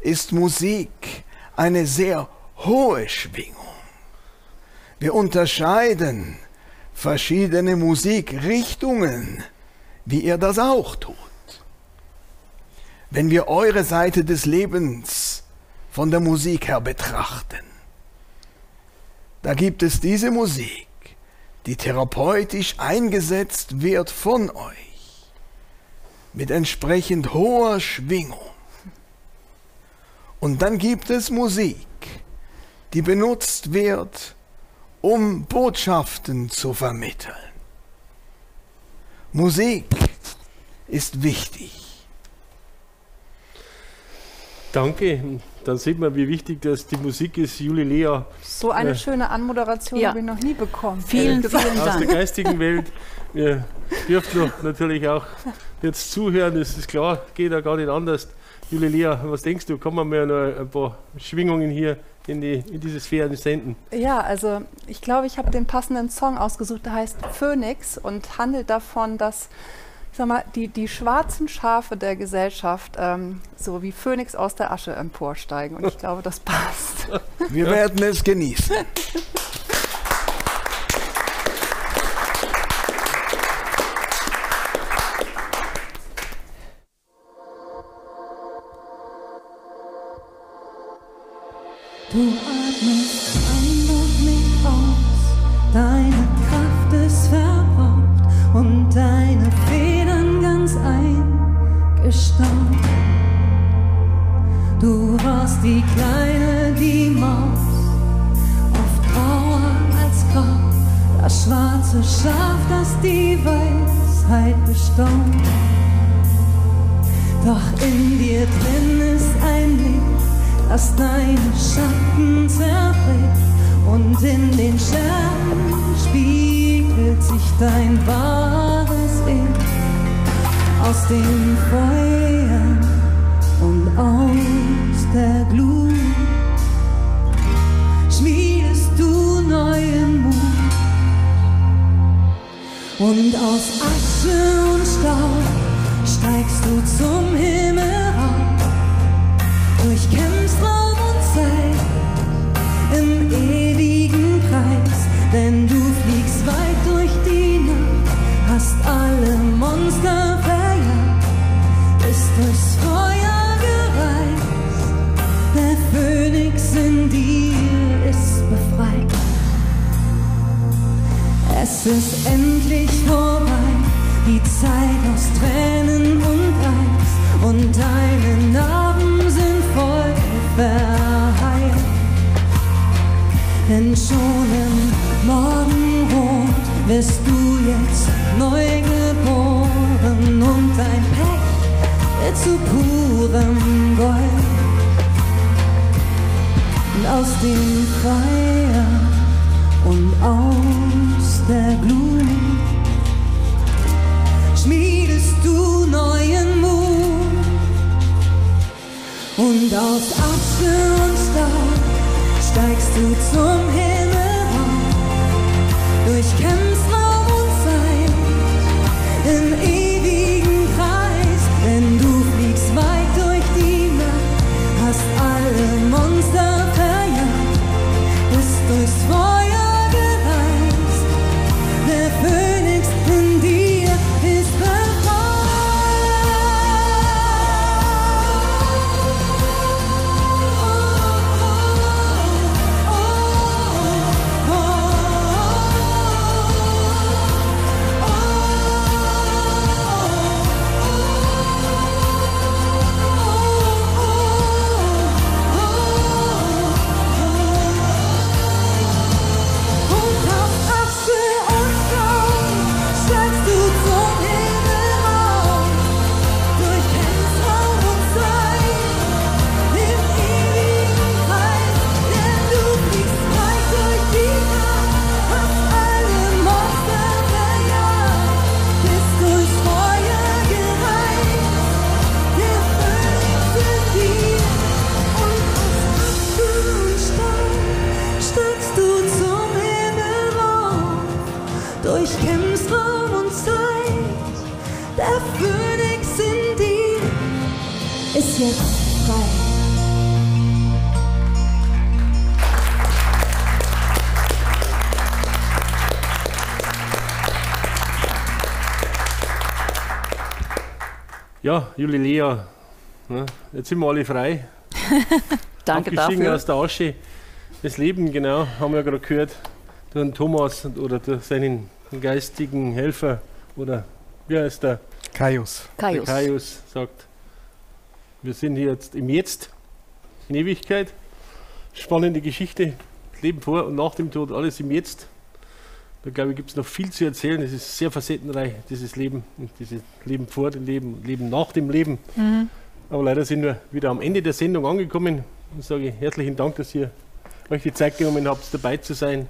ist Musik eine sehr hohe Schwingung. Wir unterscheiden verschiedene Musikrichtungen, wie ihr das auch tut. Wenn wir eure Seite des Lebens von der Musik her betrachten, da gibt es diese Musik, die therapeutisch eingesetzt wird von euch, mit entsprechend hoher Schwingung. Und dann gibt es Musik, die benutzt wird, um Botschaften zu vermitteln. Musik ist wichtig. Danke. Dann sieht man, wie wichtig das die Musik ist. Juli Lea So eine Ja. schöne Anmoderation Ja. habe ich noch nie bekommen. Vielen, gesagt. vielen aus der Dank. geistigen Welt. Ihr dürft noch natürlich auch jetzt zuhören, das ist klar, geht ja gar nicht anders. Juli Lea, was denkst du? Kann man mir noch ein paar Schwingungen hier in, die, in diese Sphären senden? Ja, also ich glaube, ich habe den passenden Song ausgesucht, der heißt Phoenix und handelt davon, dass ich sag mal, die, die schwarzen Schafe der Gesellschaft ähm, so wie Phönix aus der Asche emporsteigen. Und ich glaube, das passt. Wir werden es genießen. Du atmest ein und nicht aus, deine Kraft ist verbraucht und deine Federn ganz eingestaubt. Du warst die Kleine, die Maus, oft grauer als grau, das schwarze Schaf, das die Weisheit bestaunt. Doch in dir drin ist ein Licht, das deine Schatten zerbricht und in den Scherben spiegelt sich dein wahres Ich. Aus dem Feuer und aus der Glut schmiedest du neuen Mut. Und aus Asche und Staub steigst du zum Himmel auf. Durchkämpfst Zeit Ja, Julie Lea, ne, jetzt sind wir alle frei. Danke dafür. aus der Asche. Das Leben, genau, haben wir ja gerade gehört, durch den Thomas oder durch seinen geistigen Helfer oder wie heißt der? Kaius. Der Kaius. Kaius sagt, wir sind hier jetzt im Jetzt, in Ewigkeit. Spannende Geschichte, das Leben vor und nach dem Tod, alles im Jetzt. Da glaube ich, gibt es noch viel zu erzählen. Es ist sehr facettenreich, dieses Leben, und dieses Leben vor dem Leben, Leben nach dem Leben. Aber leider sind wir wieder am Ende der Sendung angekommen und sage herzlichen Dank, dass ihr euch die Zeit genommen habt, dabei zu sein.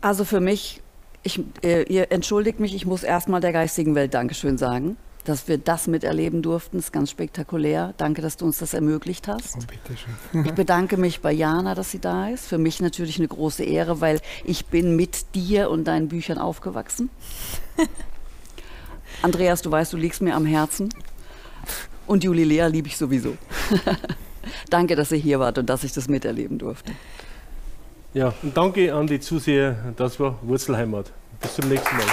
Also für mich, ich, äh, ihr entschuldigt mich, ich muss erstmal der geistigen Welt Dankeschön sagen, dass wir das miterleben durften. Das ist ganz spektakulär. Danke, dass du uns das ermöglicht hast. Oh. Ich bedanke mich bei Jana, dass sie da ist. Für mich natürlich eine große Ehre, weil ich bin mit dir und deinen Büchern aufgewachsen. Andreas, du weißt, du liegst mir am Herzen. Und Julie Lea liebe ich sowieso. Danke, dass ihr hier wart und dass ich das miterleben durfte. Ja, und danke an die Zuseher. Das war Wurzelheimat. Bis zum nächsten Mal.